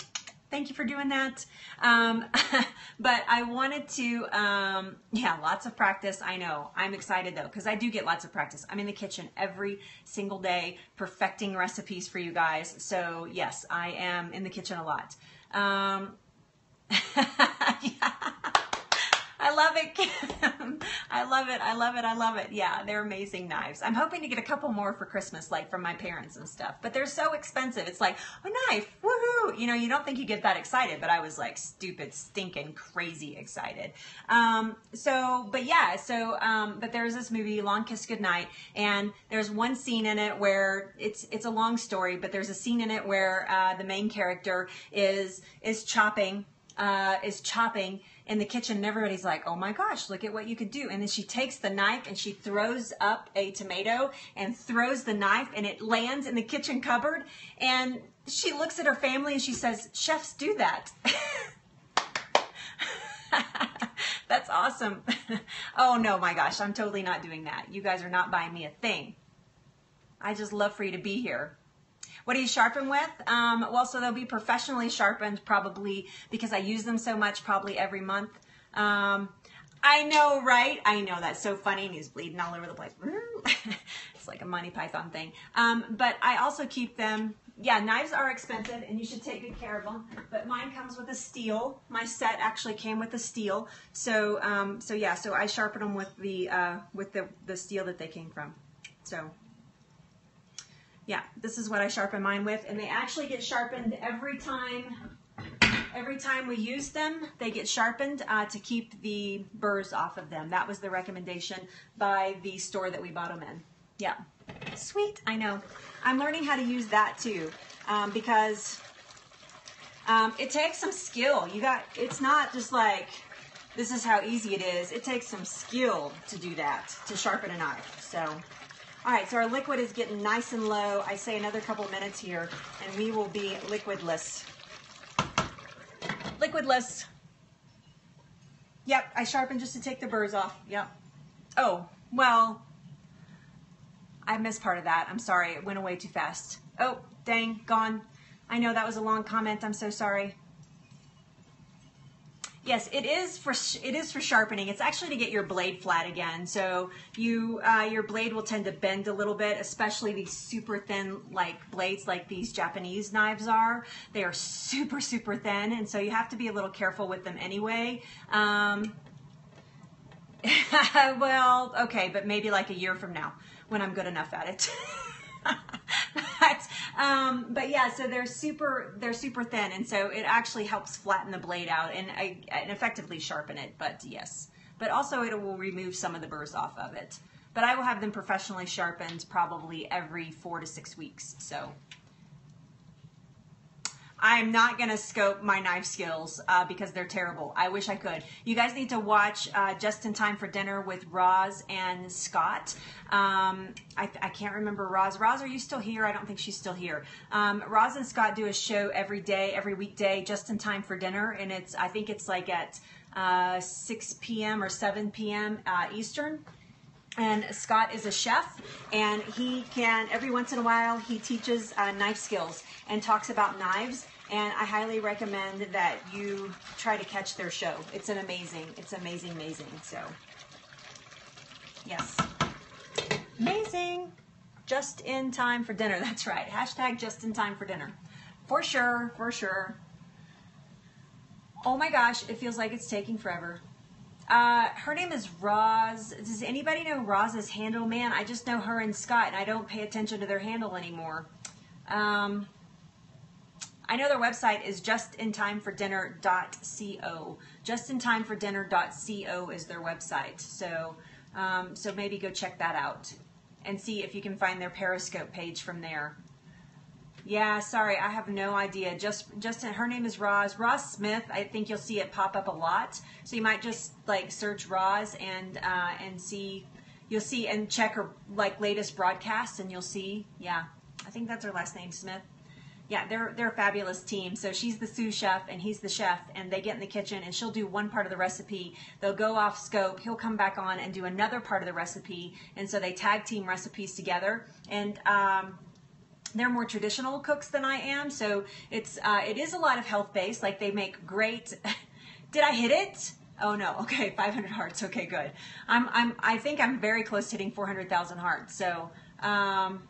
Thank you for doing that. Um, but I wanted to, um, yeah, lots of practice. I know. I'm excited though, because I do get lots of practice. I'm in the kitchen every single day perfecting recipes for you guys. So, yes, I am in the kitchen a lot. Um, yeah. I love it, Kim. I love it. I love it. I love it. Yeah, they're amazing knives. I'm hoping to get a couple more for Christmas, like from my parents and stuff. But they're so expensive. It's like a knife, woohoo! oh, you know, you don't think you get that excited, but I was like stupid, stinking, crazy excited. Um, so, but yeah, so, um, but there's this movie, Long Kiss Goodnight, and there's one scene in it where it's it's a long story, but there's a scene in it where uh, the main character is is chopping uh, is chopping in the kitchen and everybody's like, oh my gosh, look at what you could do. And then she takes the knife and she throws up a tomato and throws the knife and it lands in the kitchen cupboard. And she looks at her family and she says, chefs do that. That's awesome. oh no, my gosh, I'm totally not doing that. You guys are not buying me a thing. I just love for you to be here. What do you sharpen with? Um, well, so they'll be professionally sharpened probably because I use them so much probably every month. Um, I know, right? I know that's so funny and he's bleeding all over the place. it's like a Monty Python thing. Um, but I also keep them, yeah, knives are expensive and you should take good care of them. But mine comes with a steel. My set actually came with a steel. So, um, so yeah, so I sharpen them with the, uh, with the, the steel that they came from. So yeah, this is what I sharpen mine with. And they actually get sharpened every time every time we use them, they get sharpened uh, to keep the burrs off of them. That was the recommendation by the store that we bought them in. Yeah, sweet, I know. I'm learning how to use that too um, because um, it takes some skill. You got, it's not just like, this is how easy it is. It takes some skill to do that, to sharpen a knife. So all right, so our liquid is getting nice and low. I say another couple minutes here, and we will be liquidless. Liquidless. Yep, I sharpened just to take the burrs off. Yep. Oh, well, I missed part of that. I'm sorry, it went away too fast. Oh, dang, gone. I know that was a long comment. I'm so sorry. Yes, it is for it is for sharpening. It's actually to get your blade flat again. So you uh, your blade will tend to bend a little bit, especially these super thin like blades like these Japanese knives are. They are super super thin, and so you have to be a little careful with them anyway. Um, well, okay, but maybe like a year from now when I'm good enough at it. but, um, but yeah, so they're super, they're super thin. And so it actually helps flatten the blade out and, I, and effectively sharpen it. But yes, but also it will remove some of the burrs off of it. But I will have them professionally sharpened probably every four to six weeks. So I'm not going to scope my knife skills uh, because they're terrible. I wish I could. You guys need to watch uh, Just in Time for Dinner with Roz and Scott. Um, I, I, can't remember Roz. Roz, are you still here? I don't think she's still here. Um, Roz and Scott do a show every day, every weekday, Just in Time for Dinner, and it's I think it's like at uh, 6 p.m. or 7 p.m. Uh, Eastern and Scott is a chef, and he can every once in a while he teaches uh, knife skills and talks about knives and I highly recommend that you try to catch their show. It's an amazing, it's amazing, amazing. So, yes, amazing. Just in time for dinner. That's right. Hashtag just in time for dinner. For sure, for sure. Oh my gosh, it feels like it's taking forever. Uh, her name is Roz. Does anybody know Roz's handle? Man, I just know her and Scott, and I don't pay attention to their handle anymore. Um, I know their website is justintimefordinner.co. Justintimefordinner.co is their website. So, um, so maybe go check that out and see if you can find their Periscope page from there. Yeah, sorry, I have no idea. Just, just her name is Roz. Roz Smith. I think you'll see it pop up a lot. So you might just like search Roz and uh, and see. You'll see and check her like latest broadcasts, and you'll see. Yeah, I think that's her last name, Smith yeah, they're they're a fabulous team. So she's the sous chef and he's the chef, and they get in the kitchen and she'll do one part of the recipe. They'll go off scope. He'll come back on and do another part of the recipe, and so they tag team recipes together. And um, they're more traditional cooks than I am, so it's uh, it is a lot of health based. Like they make great. Did I hit it? Oh no. Okay, 500 hearts. Okay, good. I'm I'm I think I'm very close to hitting 400,000 hearts. So. Um,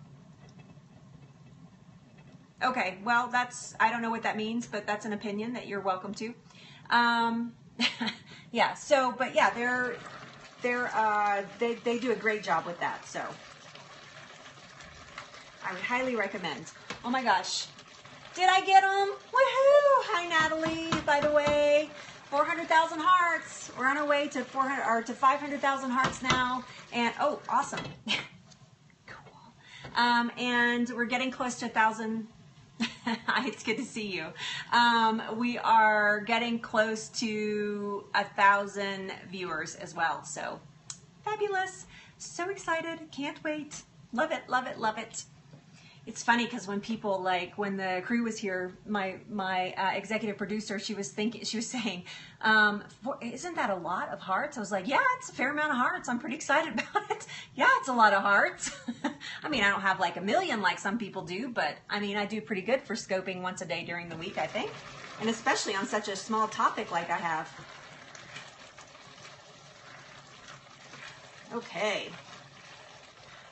Okay, well, that's, I don't know what that means, but that's an opinion that you're welcome to. Um, yeah, so, but yeah, they're, they're, uh, they, they do a great job with that, so. I would highly recommend. Oh my gosh. Did I get them? Woohoo! Hi, Natalie, by the way. 400,000 hearts. We're on our way to 400 or to 500,000 hearts now. And oh, awesome. cool. Um, and we're getting close to a thousand. it's good to see you. Um, we are getting close to a thousand viewers as well. So fabulous. So excited. Can't wait. Love it, love it, love it it's funny because when people like when the crew was here, my my uh, executive producer, she was thinking, she was saying, um, "Isn't that a lot of hearts?" I was like, "Yeah, it's a fair amount of hearts. I'm pretty excited about it. Yeah, it's a lot of hearts. I mean, I don't have like a million like some people do, but I mean, I do pretty good for scoping once a day during the week, I think, and especially on such a small topic like I have." Okay.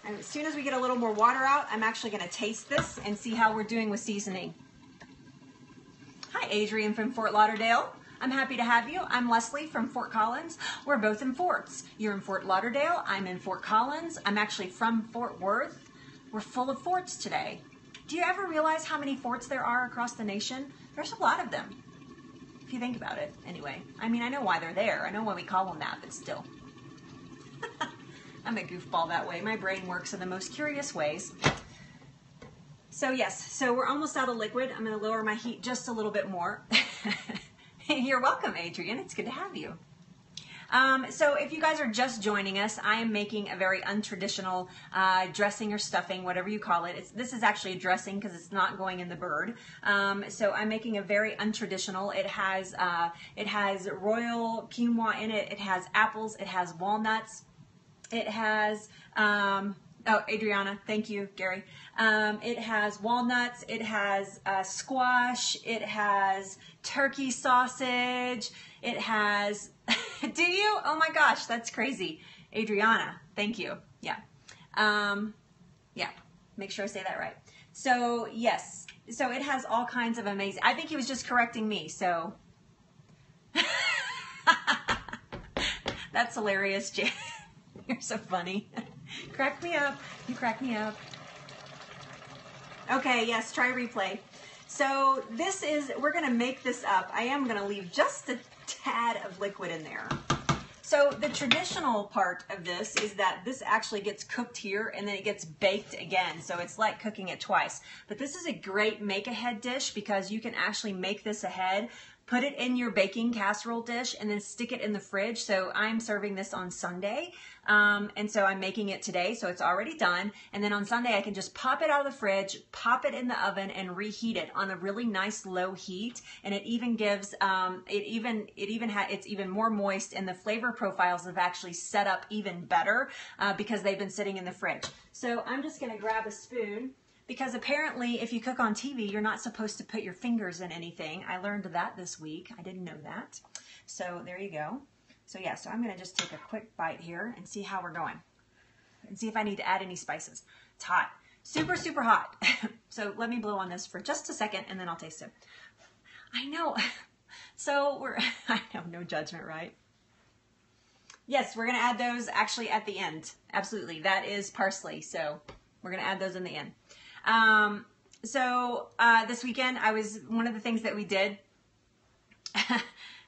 And as soon as we get a little more water out, I'm actually going to taste this and see how we're doing with seasoning. Hi, Adrian from Fort Lauderdale. I'm happy to have you. I'm Leslie from Fort Collins. We're both in forts. You're in Fort Lauderdale. I'm in Fort Collins. I'm actually from Fort Worth. We're full of forts today. Do you ever realize how many forts there are across the nation? There's a lot of them. If you think about it, anyway. I mean, I know why they're there. I know why we call them that, but still. I'm a goofball that way. My brain works in the most curious ways. So yes, so we're almost out of liquid. I'm going to lower my heat just a little bit more. You're welcome, Adrian. It's good to have you. Um, so if you guys are just joining us, I am making a very untraditional uh, dressing or stuffing, whatever you call it. It's, this is actually a dressing because it's not going in the bird. Um, so I'm making a very untraditional. It has uh, it has royal quinoa in it. It has apples. It has walnuts. It has, um, oh, Adriana, thank you, Gary. Um, it has walnuts, it has uh, squash, it has turkey sausage, it has, do you? Oh my gosh, that's crazy. Adriana, thank you. Yeah. Um, yeah, make sure I say that right. So, yes, so it has all kinds of amazing, I think he was just correcting me, so. That's hilarious, Jay. You're so funny. crack me up. You crack me up. Okay, yes, try replay. So this is, we're to make this up. I am to leave just a tad of liquid in there. So the traditional part of this is that this actually gets cooked here and then it gets baked again. So it's like cooking it twice. But this is a great make ahead dish because you can actually make this ahead put it in your baking casserole dish and then stick it in the fridge. So I'm serving this on Sunday. Um, and so I'm making it today, so it's already done. And then on Sunday, I can just pop it out of the fridge, pop it in the oven, and reheat it on a really nice low heat. And it even gives um, it even it even ha- it's even more moist, and the flavor profiles have actually set up even better uh, because they've been sitting in the fridge. So I'm just going to grab a spoon because apparently if you cook on TV, you're not supposed to put your fingers in anything. I learned that this week. I didn't know that. So there you go. So yeah, so I'm going to just take a quick bite here and see how we're going and see if I need to add any spices. It's hot, super, super hot. so let me blow on this for just a second and then I'll taste it. I know. So we're, I know, no judgment, right? Yes, we're going to add those actually at the end. Absolutely. That is parsley. So we're going to add those in the end. Um, so uh, this weekend, I was one of the things that we did.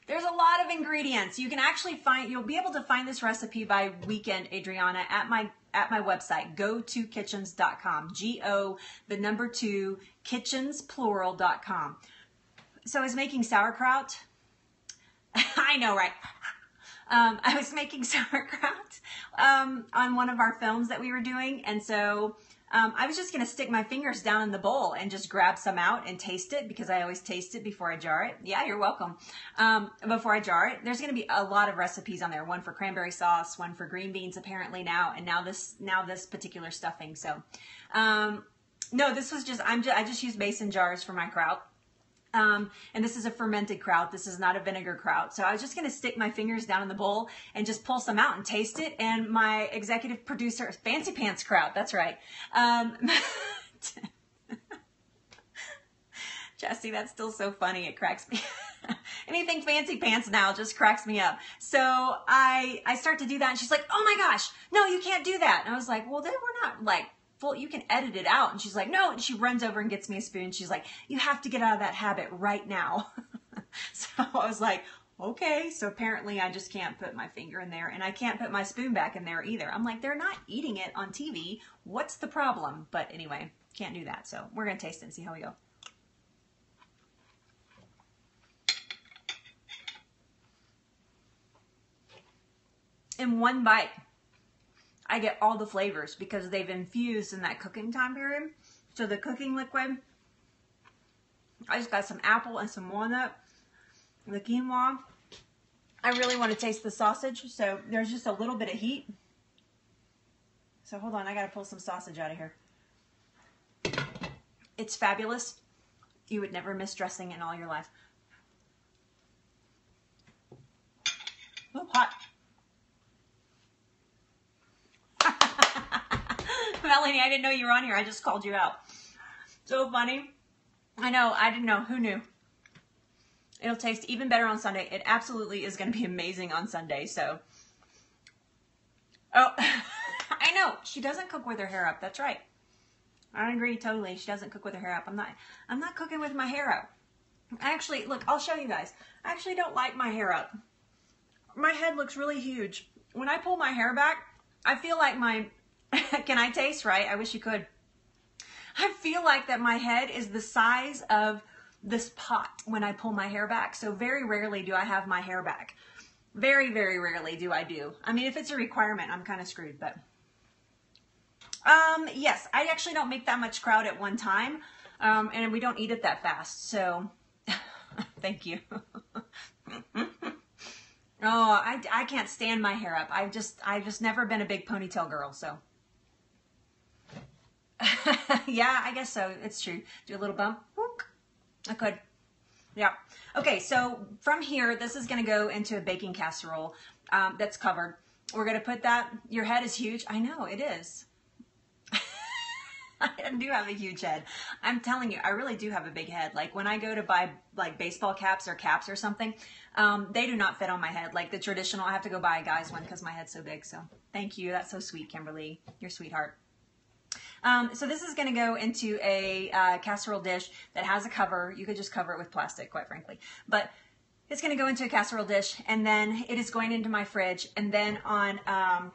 There's a lot of ingredients. You can actually find. You'll be able to find this recipe by weekend, Adriana, at my at my website, go2kitchens.com. G O the number two kitchens kitchensplural.com. So I was making sauerkraut. I know, right? Um, I was making sauerkraut um, on one of our films that we were doing, and so um, I was just going to stick my fingers down in the bowl and just grab some out and taste it because I always taste it before I jar it. Yeah, you're welcome. Um, before I jar it, there's going to be a lot of recipes on there. One for cranberry sauce, one for green beans apparently now, and now this now this particular stuffing. So, um, no, this was just I'm just, I just use mason jars for my kraut. Um, and this is a fermented kraut. This is not a vinegar kraut. So I was just going to stick my fingers down in the bowl and just pull some out and taste it. And my executive producer, Fancy Pants Kraut, that's right. Um, Jesse, that's still so funny. It cracks me. Anything fancy pants now just cracks me up. So I I start to do that, and she's like, "Oh my gosh, no, you can't do that." And I was like, "Well, then we're not like full, you can edit it out. And she's like, no. And she runs over and gets me a spoon. She's like, you have to get out of that habit right now. so I was like, okay. So apparently I just can't put my finger in there and I can't put my spoon back in there either. I'm like, they're not eating it on TV. What's the problem? But anyway, can't do that. So we're going to taste it and see how we go. In one bite, I get all the flavors because they've infused in that cooking time period. So the cooking liquid, I just got some apple and some walnut, the quinoa. I really want to taste the sausage, so there's just a little bit of heat. So hold on, I gotta pull some sausage out of here. It's fabulous. You would never miss dressing in all your life. Oh, hot. Melanie, I didn't know you were on here. I just called you out. So funny. I know. I didn't know. Who knew? It'll taste even better on Sunday. It absolutely is going to be amazing on Sunday. So, oh, I know. She doesn't cook with her hair up. That's right. I agree totally. She doesn't cook with her hair up. I'm not. I'm not cooking with my hair up. Actually, look. I'll show you guys. I actually don't like my hair up. My head looks really huge. When I pull my hair back, I feel like my Can I taste right? I wish you could. I feel like that my head is the size of this pot when I pull my hair back. So very rarely do I have my hair back. Very, very rarely do I do. I mean, if it's a requirement, I'm kind of screwed, but. Um, yes, I actually don't make that much kraut at one time. Um, and we don't eat it that fast. So thank you. oh, I, I can't stand my hair up. I've just, I've just never been a big ponytail girl. So. yeah, I guess so. It's true. Do a little bump. I could. Yeah. Okay, so from here, this is going to go into a baking casserole um, that's covered. We're going to put that, your head is huge. I know, it is. I do have a huge head. I'm telling you, I really do have a big head. Like when I go to buy like baseball caps or caps or something, um, they do not fit on my head. Like the traditional, I have to go buy a guy's one because my head's so big. So thank you. That's so sweet, Kimberly. Your sweetheart. Um, so this is going to go into a uh, casserole dish that has a cover. You could just cover it with plastic, quite frankly. But it's going to go into a casserole dish, and then it is going into my fridge. And then on um,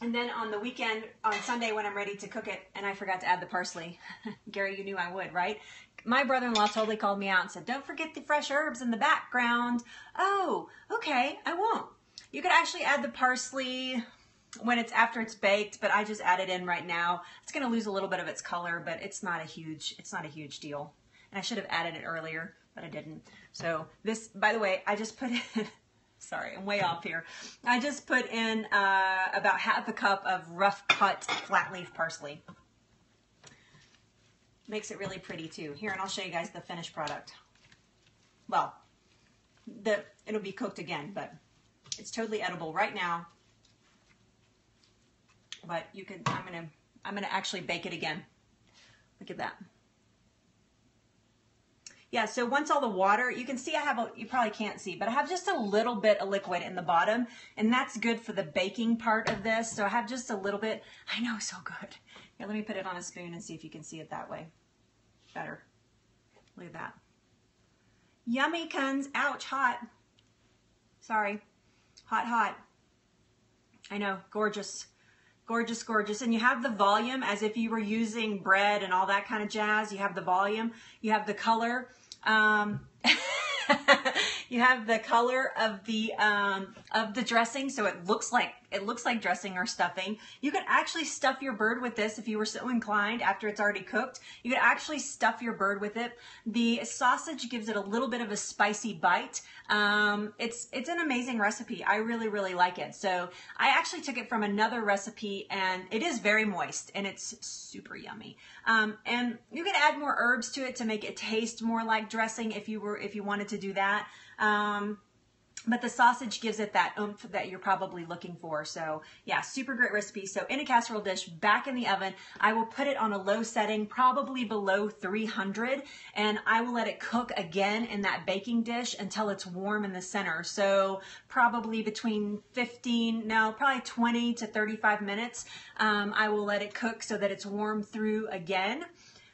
and then on the weekend, on Sunday when I'm ready to cook it, and I forgot to add the parsley. Gary, you knew I would, right? My brother-in-law totally called me out and said, don't forget the fresh herbs in the background. Oh, okay, I won't. You could actually add the parsley, when it's after it's baked, but I just add it in right now. It's going to lose a little bit of its color, but it's not a huge, it's not a huge deal. And I should have added it earlier, but I didn't. So this, by the way, I just put in, sorry, I'm way off here. I just put in uh, about half a cup of rough cut flat leaf parsley. Makes it really pretty too. Here, and I'll show you guys the finished product. Well, the it'll be cooked again, but it's totally edible right now but you can, I'm to, I'm to actually bake it again. Look at that. Yeah, so once all the water, you can see I have a, you probably can't see, but I have just a little bit of liquid in the bottom, and that's good for the baking part of this. So I have just a little bit. I know, so good. Here, let me put it on a spoon and see if you can see it that way. Better. Look at that. Yummy cuns. Ouch, hot. Sorry. Hot, hot. I know, gorgeous. Gorgeous, gorgeous. And you have the volume as if you were using bread and all that kind of jazz. You have the volume. You have the color. Um, you have the color of the um, of the dressing, so it looks like it looks like dressing or stuffing. You could actually stuff your bird with this if you were so inclined after it's already cooked. You could actually stuff your bird with it. The sausage gives it a little bit of a spicy bite. Um, it's it's an amazing recipe. I really really like it. So I actually took it from another recipe, and it is very moist and it's super yummy. Um, and you could add more herbs to it to make it taste more like dressing if you were if you wanted to do that. Um, but the sausage gives it that oomph that you're probably looking for. So yeah, super great recipe. So in a casserole dish, back in the oven, I will put it on a low setting, probably below 300, and I will let it cook again in that baking dish until it's warm in the center. So probably between 15, no, probably 20 to 35 minutes. Um, I will let it cook so that it's warm through again.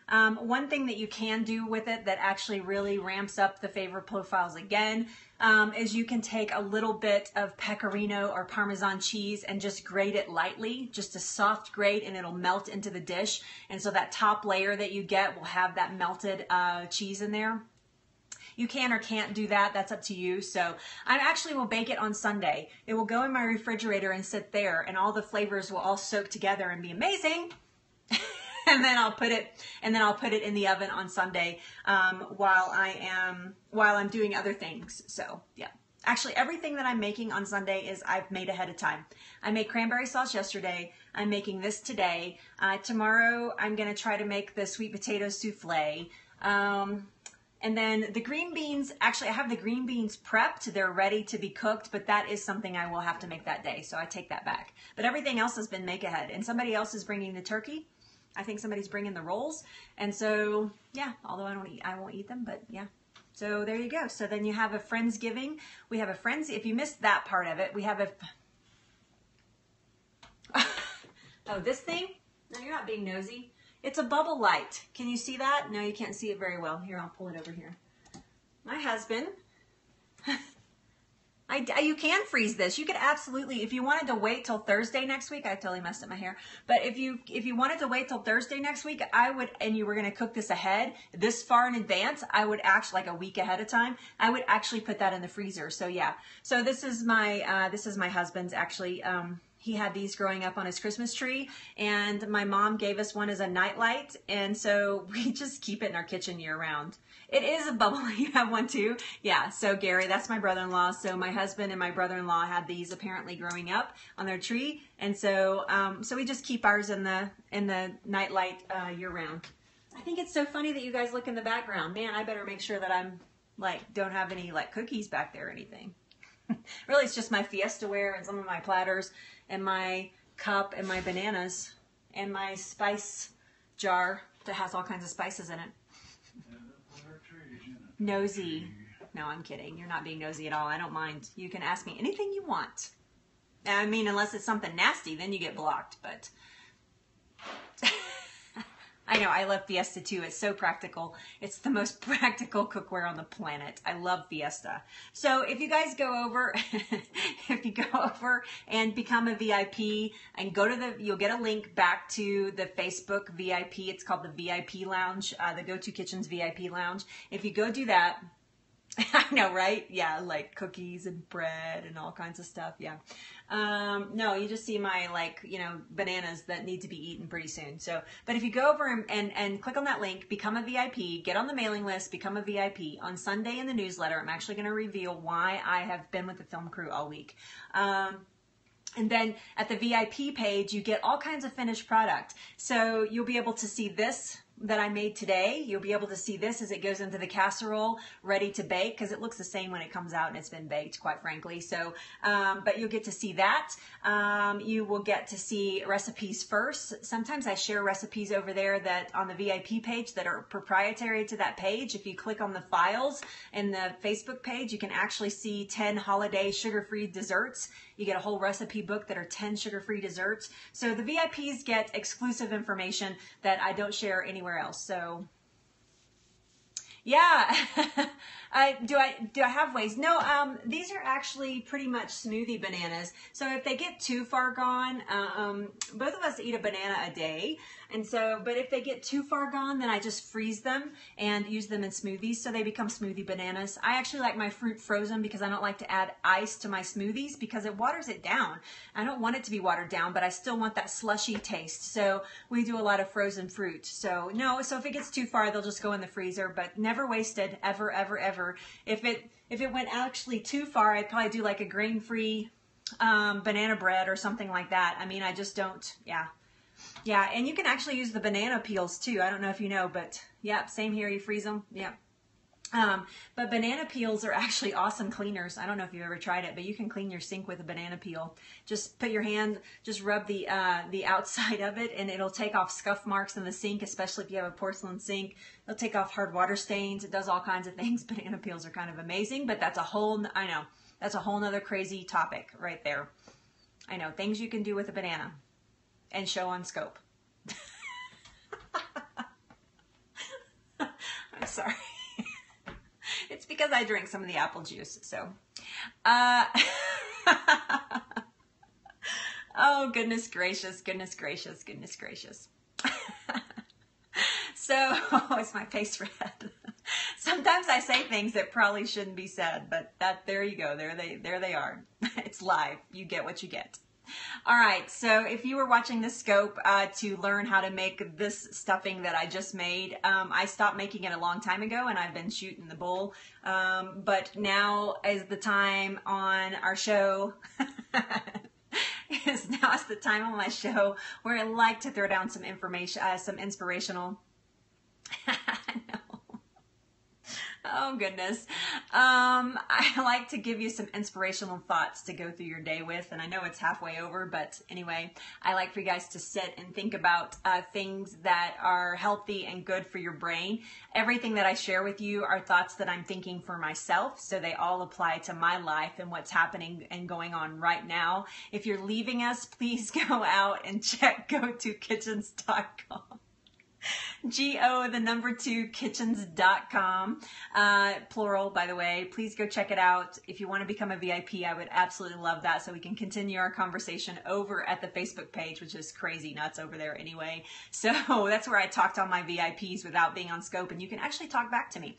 Um, one thing that you can do with it that actually really ramps up the flavor profiles again um, is you can take a little bit of pecorino or Parmesan cheese and just grate it lightly, just a soft grate, and it'll melt into the dish. And so that top layer that you get will have that melted uh, cheese in there. You can or can't do that. That's up to you. So I actually will bake it on Sunday. It will go in my refrigerator and sit there, and all the flavors will all soak together and be amazing. and then I'll put it and then I'll put it in the oven on Sunday um, while I am while I'm doing other things. So yeah. Actually, everything that I'm making on Sunday is I've made ahead of time. I made cranberry sauce yesterday. I'm making this today. Uh, tomorrow, I'm going to try to make the sweet potato souffle. Um, and then the green beans, actually, I have the green beans prepped. They're ready to be cooked, but that is something I will have to make that day. So I take that back. But everything else has been make ahead. And somebody else is bringing the turkey. I think somebody's bringing the rolls. And so, yeah, although I don't eat, I won't eat them, but yeah. So there you go. So then you have a Friendsgiving. We have a Friends, if you missed that part of it, we have a, oh, this thing? No, you're not being nosy. It's a bubble light. Can you see that? No, you can't see it very well. Here, I'll pull it over here. My husband I, you can freeze this. You could absolutely, if you wanted to wait till Thursday next week, I totally messed up my hair. But if you if you wanted to wait till Thursday next week, I would, and you were going to cook this ahead this far in advance, I would actually like a week ahead of time. I would actually put that in the freezer. So yeah. So this is my uh, this is my husband's actually. Um, he had these growing up on his Christmas tree, and my mom gave us one as a nightlight, and so we just keep it in our kitchen year round. It is a bubble. You have one too? Yeah. So Gary, that's my brother-in-law. So my husband and my brother-in-law had these apparently growing up on their tree, and so um, so we just keep ours in the in the nightlight uh, year round. I think it's so funny that you guys look in the background. Man, I better make sure that I'm like don't have any like cookies back there or anything. really, it's just my Fiesta ware and some of my platters and my cup and my bananas and my spice jar that has all kinds of spices in it. Nosy. No, I'm kidding. You're not being nosy at all. I don't mind. You can ask me anything you want. I mean, unless it's something nasty, then you get blocked, but I know, I love Fiesta too. It's so practical. It's the most practical cookware on the planet. I love Fiesta. So if you guys go over, if you go over and become a VIP and go to the, you'll get a link back to the Facebook VIP. It's called the VIP Lounge, uh, the Go2 Kitchens VIP Lounge. If you go do that, I know, right? Yeah, like cookies and bread and all kinds of stuff. Yeah. Um, no, you just see my like, you know, bananas that need to be eaten pretty soon. So, but if you go over and, and, and click on that link, become a VIP, get on the mailing list, become a VIP. On Sunday in the newsletter, I'm actually going to reveal why I have been with the film crew all week. Um, and then at the VIP page, you get all kinds of finished product. So you'll be able to see this that I made today. You'll be able to see this as it goes into the casserole ready to bake because it looks the same when it comes out and it's been baked, quite frankly. So, um, but you'll get to see that. Um, you will get to see recipes first. Sometimes I share recipes over there that on the VIP page that are proprietary to that page. If you click on the files in the Facebook page, you can actually see 10 holiday sugar-free desserts. You get a whole recipe book that are 10 sugar-free desserts. So the VIPs get exclusive information that I don't share anywhere else. So yeah, I do I do I have ways? No, um, these are actually pretty much smoothie bananas. So if they get too far gone, um, both of us eat a banana a day. And so, but if they get too far gone, then I just freeze them and use them in smoothies so they become smoothie bananas. I actually like my fruit frozen because I don't like to add ice to my smoothies because it waters it down. I don't want it to be watered down, but I still want that slushy taste. So we do a lot of frozen fruit. So no, so if it gets too far, they'll just go in the freezer, but never wasted, ever, ever, ever. If it, if it went actually too far, I'd probably do like a grain-free um, banana bread or something like that. I mean, I just don't, yeah. Yeah, and you can actually use the banana peels too. I don't know if you know, but yeah, same here. You freeze them. Yeah. Um, but banana peels are actually awesome cleaners. I don't know if you've ever tried it, but you can clean your sink with a banana peel. Just put your hand, just rub the uh, the outside of it, and it'll take off scuff marks in the sink, especially if you have a porcelain sink. It'll take off hard water stains. It does all kinds of things. Banana peels are kind of amazing, but that's a whole. I know that's a whole nother crazy topic right there. I know things you can do with a banana, and show on scope. I'm sorry. It's because I drink some of the apple juice. So, uh, oh, goodness gracious, goodness gracious, goodness gracious. so, oh, is my face red? Sometimes I say things that probably shouldn't be said, but that there you go. There they there they are. It's live. You get what you get. All right, so if you were watching the scope uh, to learn how to make this stuffing that I just made, um, I stopped making it a long time ago and I've been shooting the bowl. Um, but now is the time on our show. is now is the time on my show where I like to throw down some information, uh, some inspirational. Oh goodness. Um, I like to give you some inspirational thoughts to go through your day with, and I know it's halfway over, but anyway, I like for you guys to sit and think about uh, things that are healthy and good for your brain. Everything that I share with you are thoughts that I'm thinking for myself, so they all apply to my life and what's happening and going on right now. If you're leaving us, please go out and check go2kitchens.com. G-O, the number two, kitchens.com. Uh, plural, by the way. Please go check it out. If you want to become a VIP, I would absolutely love that so we can continue our conversation over at the Facebook page, which is crazy nuts over there anyway. So that's where I talk to all my VIPs without being on scope, and you can actually talk back to me.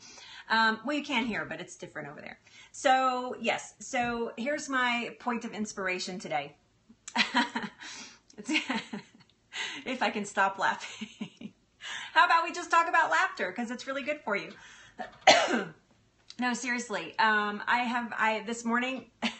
Um, well, you can here, but it's different over there. So, yes, so here's my point of inspiration today. if I can stop laughing. How about we just talk about laughter because it's really good for you. no, seriously. Um, I have I this morning.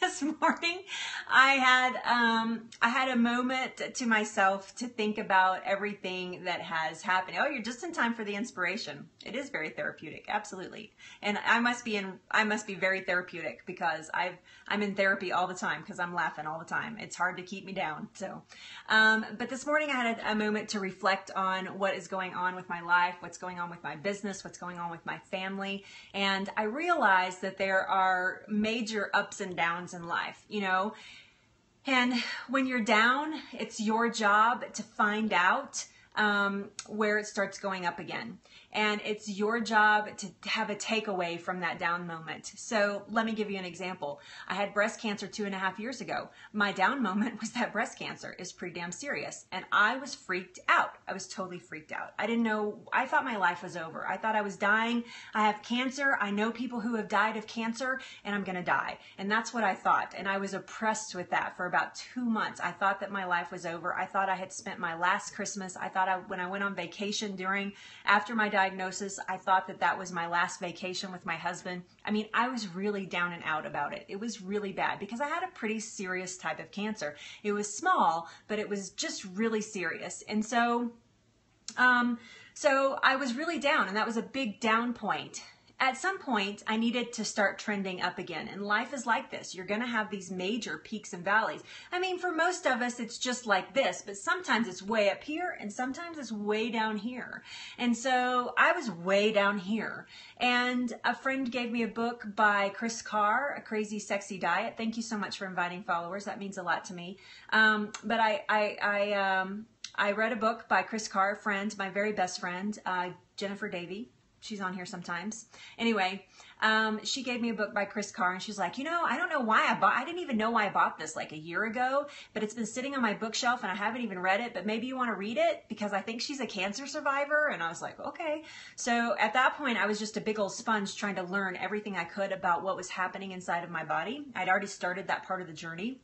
this morning I had um, I had a moment to myself to think about everything that has happened. Oh, you're just in time for the inspiration. It is very therapeutic, absolutely. And I must be in I must be very therapeutic because I've I'm in therapy all the time because I'm laughing all the time. It's hard to keep me down. So, um, but this morning I had a, a moment to reflect on what is going on with my life, what's going on with my business, what's going on with my family, and I realized that there are major ups and downs in life. You know and when you're down, it's your job to find out um, where it starts going up again and it's your job to have a takeaway from that down moment. So let me give you an example. I had breast cancer two and a half years ago. My down moment was that breast cancer is pretty damn serious, and I was freaked out. I was totally freaked out. I didn't know, I thought my life was over. I thought I was dying. I have cancer. I know people who have died of cancer, and I'm going to die. And that's what I thought. And I was oppressed with that for about two months. I thought that my life was over. I thought I had spent my last Christmas. I thought I, when I went on vacation during, after my diagnosis, I thought that that was my last vacation with my husband. I mean, I was really down and out about it. It was really bad because I had a pretty serious type of cancer. It was small, but it was just really serious. And so, um, so I was really down, and that was a big down point at some point, I needed to start trending up again. And life is like this. You're going to have these major peaks and valleys. I mean, for most of us, it's just like this, but sometimes it's way up here and sometimes it's way down here. And so I was way down here. And a friend gave me a book by Kris Carr, A Crazy Sexy Diet. Thank you so much for inviting followers. That means a lot to me. Um, but I, I, I, um, I read a book by Kris Carr, friend, my very best friend, uh, Jennifer Davey she's on here sometimes. Anyway, um, she gave me a book by Kris Carr, and she's like, you know, I don't know why I bought. I didn't even know why I bought this like a year ago, but it's been sitting on my bookshelf, and I haven't even read it. But maybe you want to read it because I think she's a cancer survivor. And I was like, okay. So at that point, I was just a big old sponge trying to learn everything I could about what was happening inside of my body. I'd already started that part of the journey.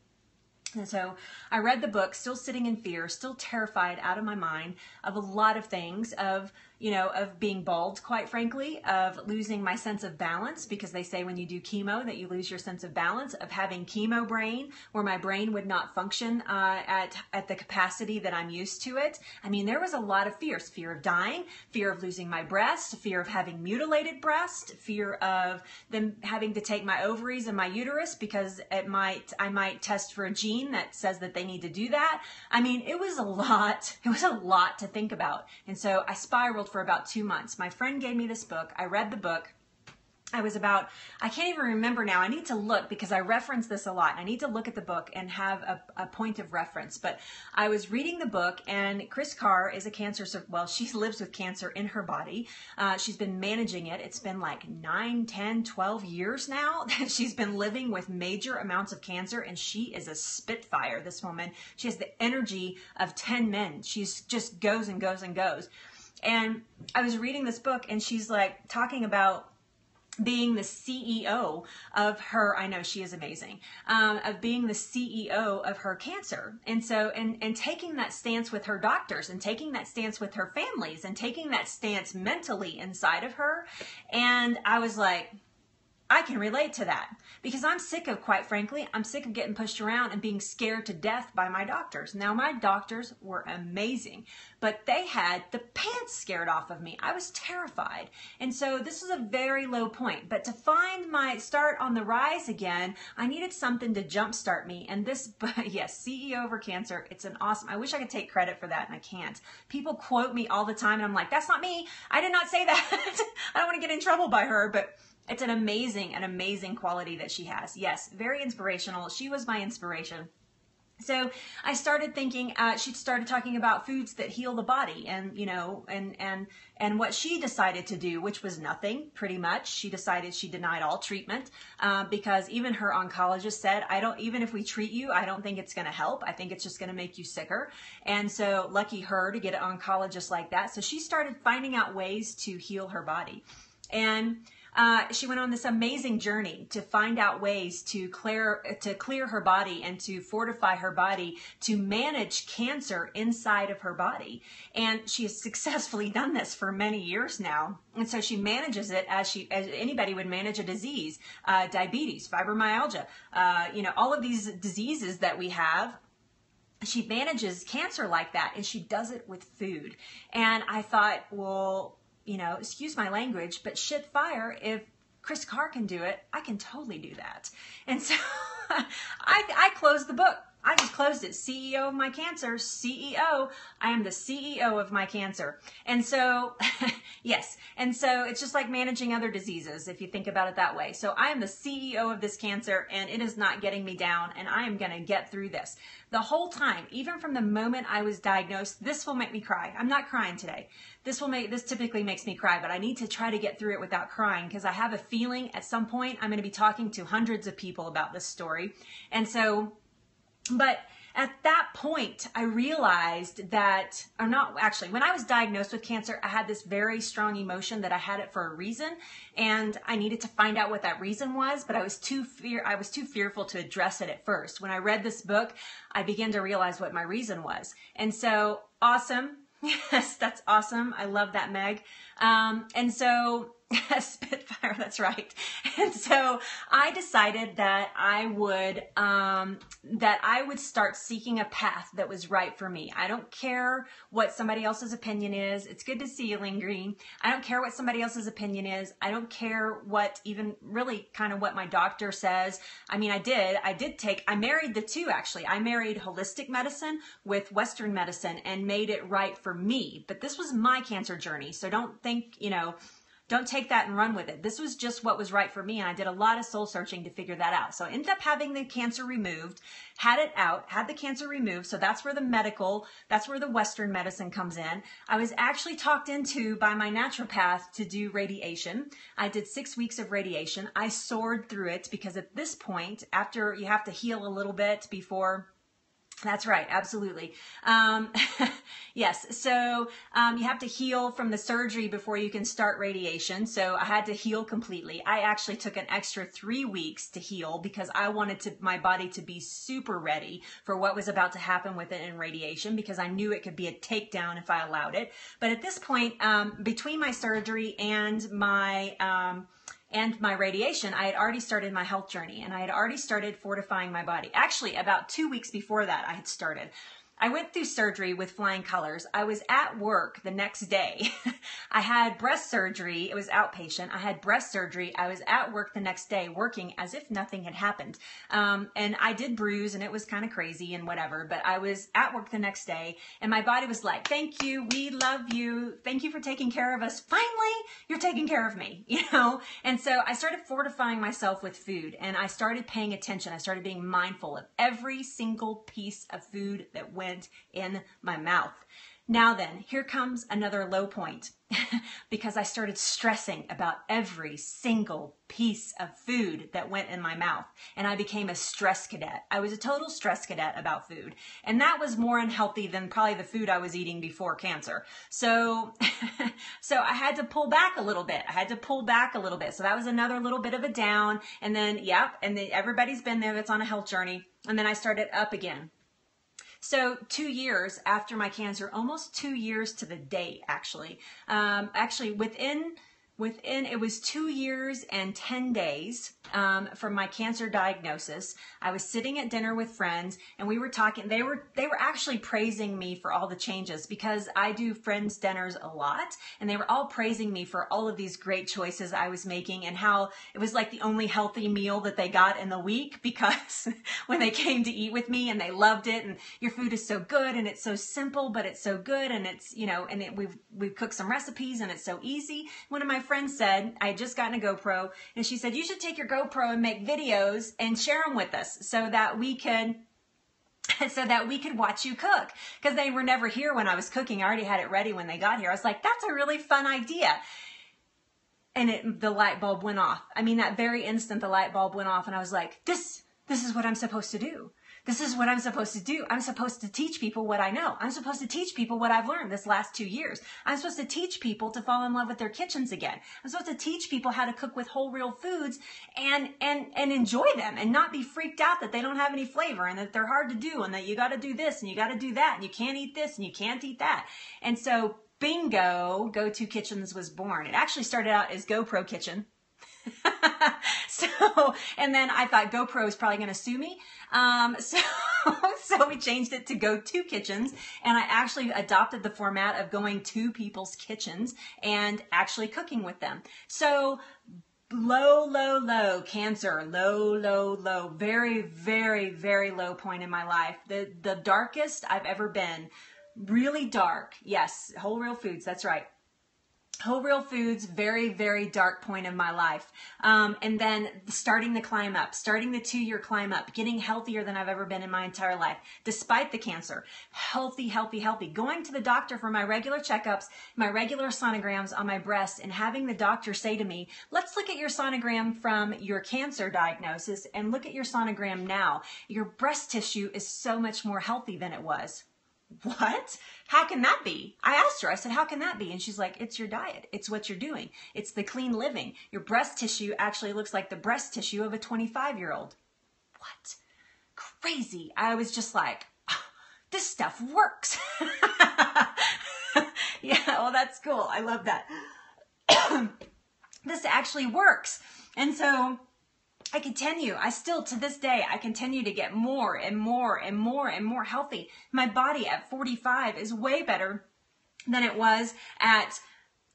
And so I read the book, still sitting in fear, still terrified out of my mind of a lot of things, of you know, of being bald, quite frankly, of losing my sense of balance because they say when you do chemo that you lose your sense of balance, of having chemo brain where my brain would not function uh, at, at the capacity that I'm used to it. I mean, there was a lot of fears fear of dying, fear of losing my breast, fear of having mutilated breast, fear of them having to take my ovaries and my uterus because it might, I might test for a gene that says that they need to do that. I mean, it was a lot, it was a lot to think about. And so I spiraled for about two months. My friend gave me this book. I read the book. I was about, I can't even remember now. I need to look because I reference this a lot. I need to look at the book and have a, a point of reference. But I was reading the book, and Kris Carr is a cancer, well, she lives with cancer in her body. Uh, she's been managing it. It's been like 9, 10, 12 years now that she's been living with major amounts of cancer, and she is a spitfire, this woman. She has the energy of 10 men. She just goes and goes and goes. And I was reading this book, and she's like talking about being the CEO of her, I know she is amazing, um, of being the CEO of her cancer. And so, and, and taking that stance with her doctors and taking that stance with her families and taking that stance mentally inside of her. And I was like, I can relate to that because I'm sick of, quite frankly, I'm sick of getting pushed around and being scared to death by my doctors. Now, my doctors were amazing, but they had the pants scared off of me. I was terrified. And so this was a very low point. But to find my start on the rise again, I needed something to jumpstart me. And this, yes, CEO over cancer, it's an awesome, I wish I could take credit for that and I can't. People quote me all the time and I'm like, that's not me. I did not say that. I don't want to get in trouble by her, but it's an amazing, an amazing quality that she has. Yes, very inspirational. She was my inspiration. So I started thinking. Uh, she started talking about foods that heal the body, and you know, and and and what she decided to do, which was nothing, pretty much. She decided she denied all treatment uh, because even her oncologist said, "I don't. Even if we treat you, I don't think it's going to help. I think it's just going to make you sicker." And so, lucky her to get an oncologist like that. So she started finding out ways to heal her body, and uh, she went on this amazing journey to find out ways to clear to clear her body and to fortify her body to manage cancer inside of her body. And she has successfully done this for many years now. And so she manages it as she as anybody would manage a disease, uh, diabetes, fibromyalgia, uh, you know, all of these diseases that we have she manages cancer like that and she does it with food. And I thought, well, you know, excuse my language, but shit fire, if Kris Carr can do it, I can totally do that. And so I, I closed the book. I just closed it. CEO of my cancer, CEO. I am the CEO of my cancer. And so, yes. And so it's just like managing other diseases, if you think about it that way. So I am the CEO of this cancer and it is not getting me down and I am going to get through this. The whole time, even from the moment I was diagnosed, this will make me cry. I'm not crying today. This will make, this typically makes me cry, but I need to try to get through it without crying because I have a feeling at some point I'm going to be talking to hundreds of people about this story. And so but at that point, I realized that, or not actually, when I was diagnosed with cancer, I had this very strong emotion that I had it for a reason, and I needed to find out what that reason was. But I was too fear, I was too fearful to address it at first. When I read this book, I began to realize what my reason was, and so awesome. Yes, that's awesome. I love that, Meg. Um, and so Spitfire, that's right. And so I decided that I would um, that I would start seeking a path that was right for me. I don't care what somebody else's opinion is. It's good to see you, Green. I don't care what somebody else's opinion is. I don't care what even really kind of what my doctor says. I mean, I did. I did take. I married the two actually. I married holistic medicine with Western medicine and made it right for me. But this was my cancer journey, so don't think you know don't take that and run with it. This was just what was right for me, and I did a lot of soul searching to figure that out. So I ended up having the cancer removed, had it out, had the cancer removed. So that's where the medical, that's where the Western medicine comes in. I was actually talked into by my naturopath to do radiation. I did six weeks of radiation. I soared through it because at this point, after you have to heal a little bit before That's right, absolutely. Um, yes, so um, you have to heal from the surgery before you can start radiation. So I had to heal completely. I actually took an extra three weeks to heal because I wanted to my body to be super ready for what was about to happen with it in radiation because I knew it could be a takedown if I allowed it. But at this point, um, between my surgery and my um, and my radiation, I had already started my health journey and I had already started fortifying my body. Actually, about two weeks before that, I had started. I went through surgery with flying colors. I was at work the next day. I had breast surgery. It was outpatient. I had breast surgery. I was at work the next day working as if nothing had happened. Um, and I did bruise and it was kind of crazy and whatever, but I was at work the next day and my body was like, thank you. We love you. Thank you for taking care of us. Finally, you're taking care of me, you know? And so I started fortifying myself with food and I started paying attention. I started being mindful of every single piece of food that went went in my mouth. Now then, here comes another low point because I started stressing about every single piece of food that went in my mouth and I became a stress cadet. I was a total stress cadet about food and that was more unhealthy than probably the food I was eating before cancer. So so I had to pull back a little bit. I had to pull back a little bit. So that was another little bit of a down and then yep, and everybody's been there that's on a health journey and then I started up again so two years after my cancer, almost two years to the day, actually, um, actually within within it was two years and 10 days um, from my cancer diagnosis i was sitting at dinner with friends and we were talking they were they were actually praising me for all the changes because i do friends dinners a lot and they were all praising me for all of these great choices i was making and how it was like the only healthy meal that they got in the week because when they came to eat with me and they loved it and your food is so good and it's so simple but it's so good and it's you know and it, we've we've cooked some recipes and it's so easy. One of my friend said, I had just gotten a GoPro, and she said, You should take your GoPro and make videos and share them with us so that we could so that we could watch you cook because they were never here when I was cooking. I already had it ready when they got here. I was like, that's a really fun idea. And it, the light bulb went off. I mean, that very instant, the light bulb went off and I was like, this, this is what I'm supposed to do. This is what I'm supposed to do. I'm supposed to teach people what I know. I'm supposed to teach people what I've learned this last two years. I'm supposed to teach people to fall in love with their kitchens again. I'm supposed to teach people how to cook with whole real foods and, and, and enjoy them and not be freaked out that they don't have any flavor and that they're hard to do and that you got to do this and you got to do that and you can't eat this and you can't eat that. And so bingo, Go2 Kitchens was born. It actually started out as GoPro Kitchen. so, and then I thought GoPro is probably going to sue me. Um, so, so we changed it to Go2 Kitchens, and I actually adopted the format of going to people's kitchens and actually cooking with them. So, low, low, low cancer, low, low, low, very, very, very low point in my life. The the darkest I've ever been. Really dark. Yes, whole real foods. That's right Whole Real Foods, very, very dark point of my life. Um, and then starting the climb up, starting the two year climb up, getting healthier than I've ever been in my entire life, despite the cancer. Healthy, healthy, healthy. Going to the doctor for my regular checkups, my regular sonograms on my breast, and having the doctor say to me, let's look at your sonogram from your cancer diagnosis and look at your sonogram now. Your breast tissue is so much more healthy than it was. What? How can that be? I asked her, I said, How can that be? And she's like, It's your diet. It's what you're doing. It's the clean living. Your breast tissue actually looks like the breast tissue of a 25 year old. What? Crazy. I was just like, oh, This stuff works. yeah, well, that's cool. I love that. this actually works. And so, I continue, I still to this day, I continue to get more and more and more and more healthy. My body at 45 is way better than it was at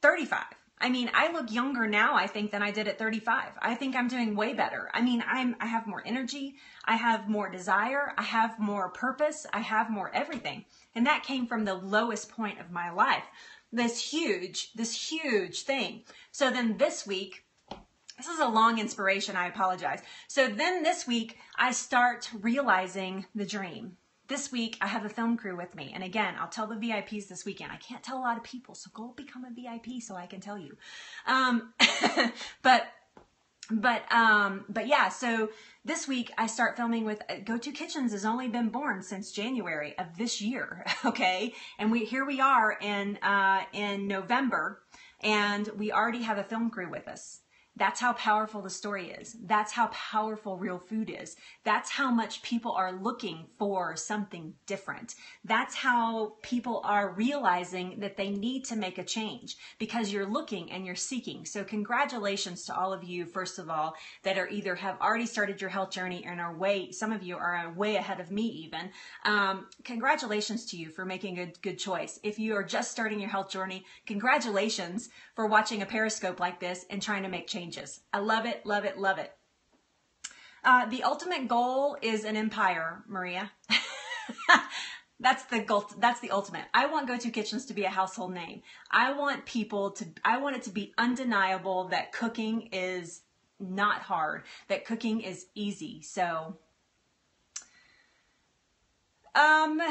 35. I mean, I look younger now, I think, than I did at 35. I think I'm doing way better. I mean, I'm, I have more energy. I have more desire. I have more purpose. I have more everything. And that came from the lowest point of my life. This huge, this huge thing. So then this week, this is a long inspiration. I apologize. So then this week, I start realizing the dream. This week, I have a film crew with me. And again, I'll tell the VIPs this weekend. I can't tell a lot of people, so go become a VIP so I can tell you. Um, but but um but yeah so this week i start filming with uh, Go2 Kitchens has only been born since january of this year okay and we here we are in uh in november and we already have a film crew with us that's how powerful the story is. That's how powerful real food is. That's how much people are looking for something different. That's how people are realizing that they need to make a change because you're looking and you're seeking. So congratulations to all of you, first of all, that are either have already started your health journey and are way, some of you are way ahead of me even. Um, congratulations to you for making a good choice. If you are just starting your health journey, congratulations for watching a Periscope like this and trying to make change changes. I love it, love it, love it. Uh, the ultimate goal is an empire, Maria. that's the goal. That's the ultimate. I want Go2 Kitchens to be a household name. I want people to. I want it to be undeniable that cooking is not hard. That cooking is easy. So um,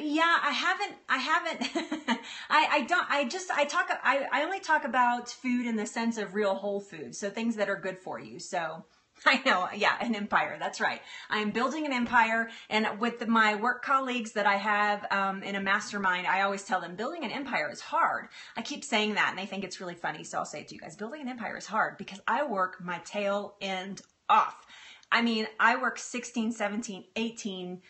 yeah, I haven't, I haven't, I, I don't, I just, I talk, I, I only talk about food in the sense of real whole food. So things that are good for you. So I know, yeah, an empire. That's right. I'm building an empire, and with my work colleagues that I have um, in a mastermind, I always tell them building an empire is hard. I keep saying that, and they think it's really funny, so I'll say it to you guys. Building an empire is hard because I work my tail end off. I mean, I work 16, 17, 18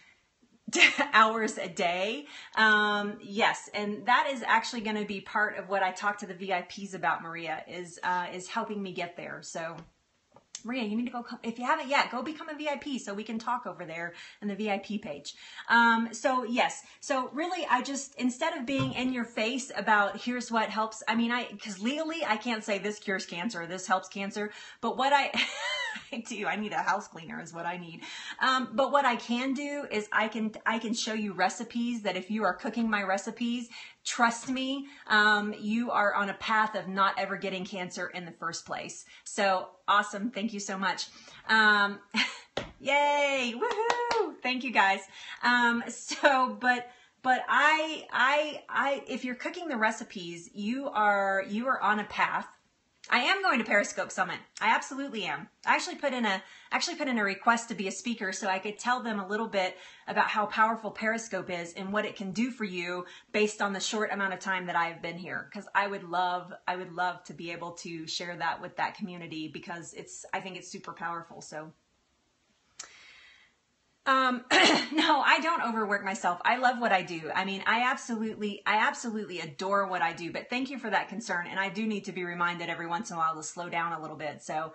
hours a day. Um, yes, and that is actually going to be part of what I talk to the VIPs about. Maria is uh, is helping me get there. So. Maria, you need to go. If you haven't yet, go become a VIP so we can talk over there in the VIP page. Um, so yes, so really, I just instead of being in your face about here's what helps. I mean, I because legally I can't say this cures cancer, this helps cancer, but what I I do. I need a house cleaner is what I need. Um, but what I can do is I can I can show you recipes that if you are cooking my recipes, trust me, um, you are on a path of not ever getting cancer in the first place. So awesome! Thank you so much. Um, yay! Woohoo! Thank you guys. Um, so, but but I I I if you're cooking the recipes, you are you are on a path I am going to Periscope Summit. I absolutely am. I actually put in a actually put in a request to be a speaker so I could tell them a little bit about how powerful Periscope is and what it can do for you based on the short amount of time that I've been here cuz I would love I would love to be able to share that with that community because it's I think it's super powerful. So um, no, I don't overwork myself. I love what I do. I mean, I absolutely, I absolutely adore what I do, but thank you for that concern. And I do need to be reminded every once in a while to slow down a little bit. So,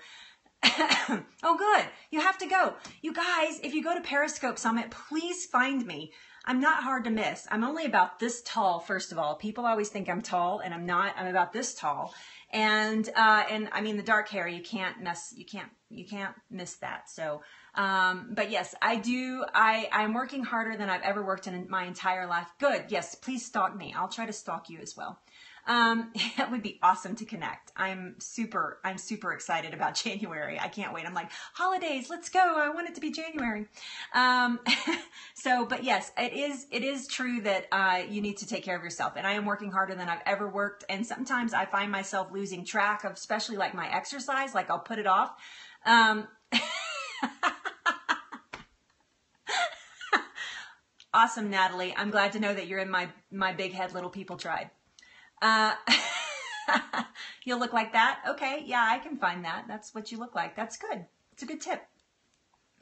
oh, good. You have to go. You guys, if you go to Periscope Summit, please find me. I'm not hard to miss. I'm only about this tall, first of all. People always think I'm tall, and I'm not. I'm about this tall. And uh, and I mean the dark hair, you can't mess, you can't you can't miss that. So um, but yes, I do. I, I'm working harder than I've ever worked in my entire life. Good. Yes, please stalk me. I'll try to stalk you as well. Um, it would be awesome to connect. I'm super, I'm super excited about January. I can't wait. I'm like, holidays, let's go. I want it to be January. Um, so, but yes, it is, it is true that, uh, you need to take care of yourself. And I am working harder than I've ever worked. And sometimes I find myself losing track of, especially like my exercise, like I'll put it off. Um, awesome, Natalie. I'm glad to know that you're in my my big head little people tribe. Uh, you'll look like that. Okay, yeah, I can find that. That's what you look like. That's good. It's a good tip.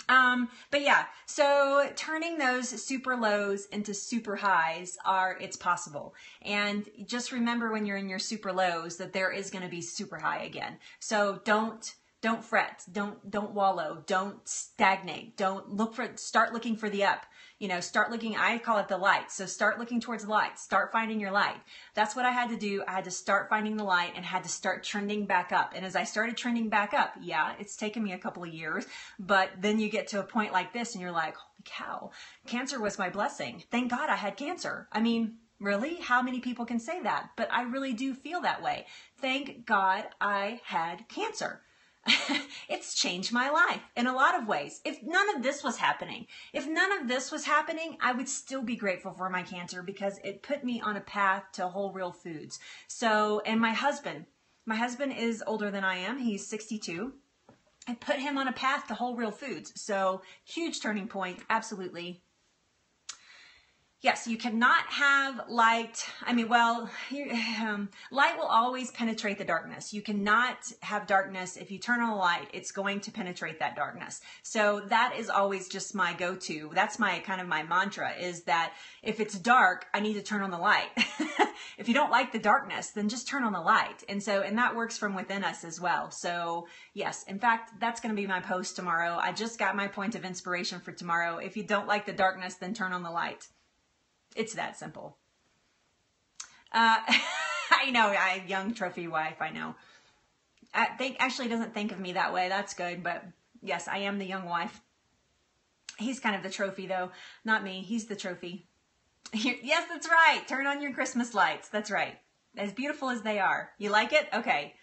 Um, but yeah, so turning those super lows into super highs are, it's possible. And just remember when you're in your super lows that there is going to be super high again. So don't, don't fret. Don't, don't wallow. Don't stagnate. Don't look for, start looking for the up. You know, start looking, I call it the light. So start looking towards the light. Start finding your light. That's what I had to do. I had to start finding the light and had to start trending back up. And as I started trending back up, yeah, it's taken me a couple of years, but then you get to a point like this and you're like, holy cow, cancer was my blessing. Thank God I had cancer. I mean, Really? How many people can say that? But I really do feel that way. Thank God I had cancer. it's changed my life in a lot of ways. If none of this was happening, if none of this was happening, I would still be grateful for my cancer because it put me on a path to whole real foods. So, and my husband, my husband is older than I am. He's 62. and put him on a path to whole real foods. So huge turning point, absolutely yes, you cannot have light. I mean, well, um, light will always penetrate the darkness. You cannot have darkness. If you turn on a light, it's going to penetrate that darkness. So that is always just my go-to. That's my kind of my mantra is that if it's dark, I need to turn on the light. if you don't like the darkness, then just turn on the light. And so, and that works from within us as well. So yes, in fact, that's going to be my post tomorrow. I just got my point of inspiration for tomorrow. If you don't like the darkness, then turn on the light. It's that simple. Uh, I know, I young trophy wife. I know. I think actually doesn't think of me that way. That's good, but yes, I am the young wife. He's kind of the trophy though, not me. He's the trophy. yes, that's right. Turn on your Christmas lights. That's right. As beautiful as they are. You like it? Okay.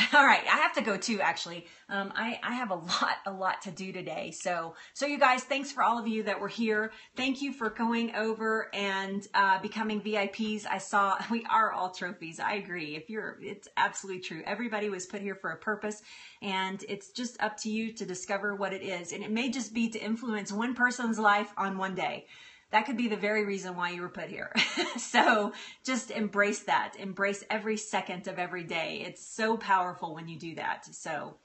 All right, I have to go too. Actually, um, I I have a lot a lot to do today. So so you guys, thanks for all of you that were here. Thank you for going over and uh, becoming VIPs. I saw we are all trophies. I agree. If you're, it's absolutely true. Everybody was put here for a purpose, and it's just up to you to discover what it is. And it may just be to influence one person's life on one day that could be the very reason why you were put here. so just embrace that. Embrace every second of every day. It's so powerful when you do that. So,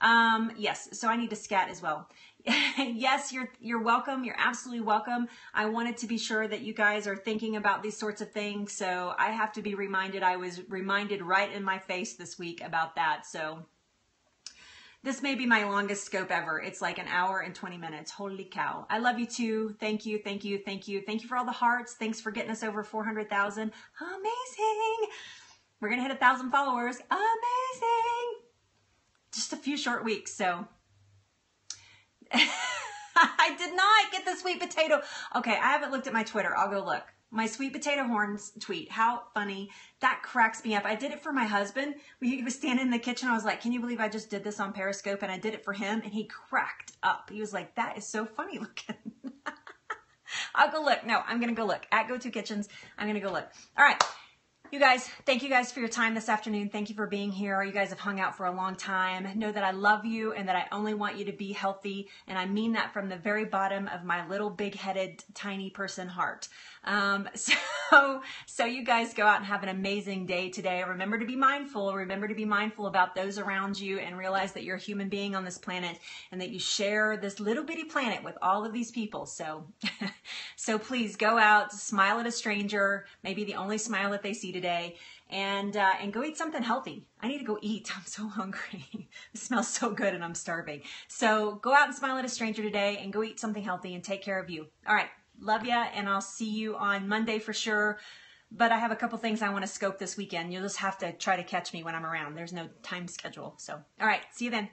um, yes, so I need to scat as well. yes, you're you're welcome. You're absolutely welcome. I wanted to be sure that you guys are thinking about these sorts of things. So I have to be reminded. I was reminded right in my face this week about that. So this may be my longest scope ever. It's like an hour and 20 minutes. Holy cow. I love you too. Thank you, thank you, thank you. Thank you for all the hearts. Thanks for getting us over 400,000. Amazing. We're going to hit a thousand followers. Amazing. Just a few short weeks. So I did not get the sweet potato. Okay, I haven't looked at my Twitter. I'll go look my sweet potato horns tweet. How funny. That cracks me up. I did it for my husband. He was standing in the kitchen. I was like, can you believe I just did this on Periscope? And I did it for him and he cracked up. He was like, that is so funny looking. I'll go look. No, I'm going to go look at Go2 Kitchens. I'm going to go look. All right. You guys, thank you guys for your time this afternoon. Thank you for being here. You guys have hung out for a long time. Know that I love you and that I only want you to be healthy. And I mean that from the very bottom of my little big headed, tiny person heart. Um, so, so you guys go out and have an amazing day today. Remember to be mindful. Remember to be mindful about those around you and realize that you're a human being on this planet and that you share this little bitty planet with all of these people. So, so please go out, smile at a stranger, maybe the only smile that they see today and uh, and go eat something healthy. I need to go eat. I'm so hungry. it smells so good and I'm starving. So go out and smile at a stranger today and go eat something healthy and take care of you. All right. Love ya, and I'll see you on Monday for sure. But I have a couple things I want to scope this weekend. You'll just have to try to catch me when I'm around. There's no time schedule. So, all right, see you then.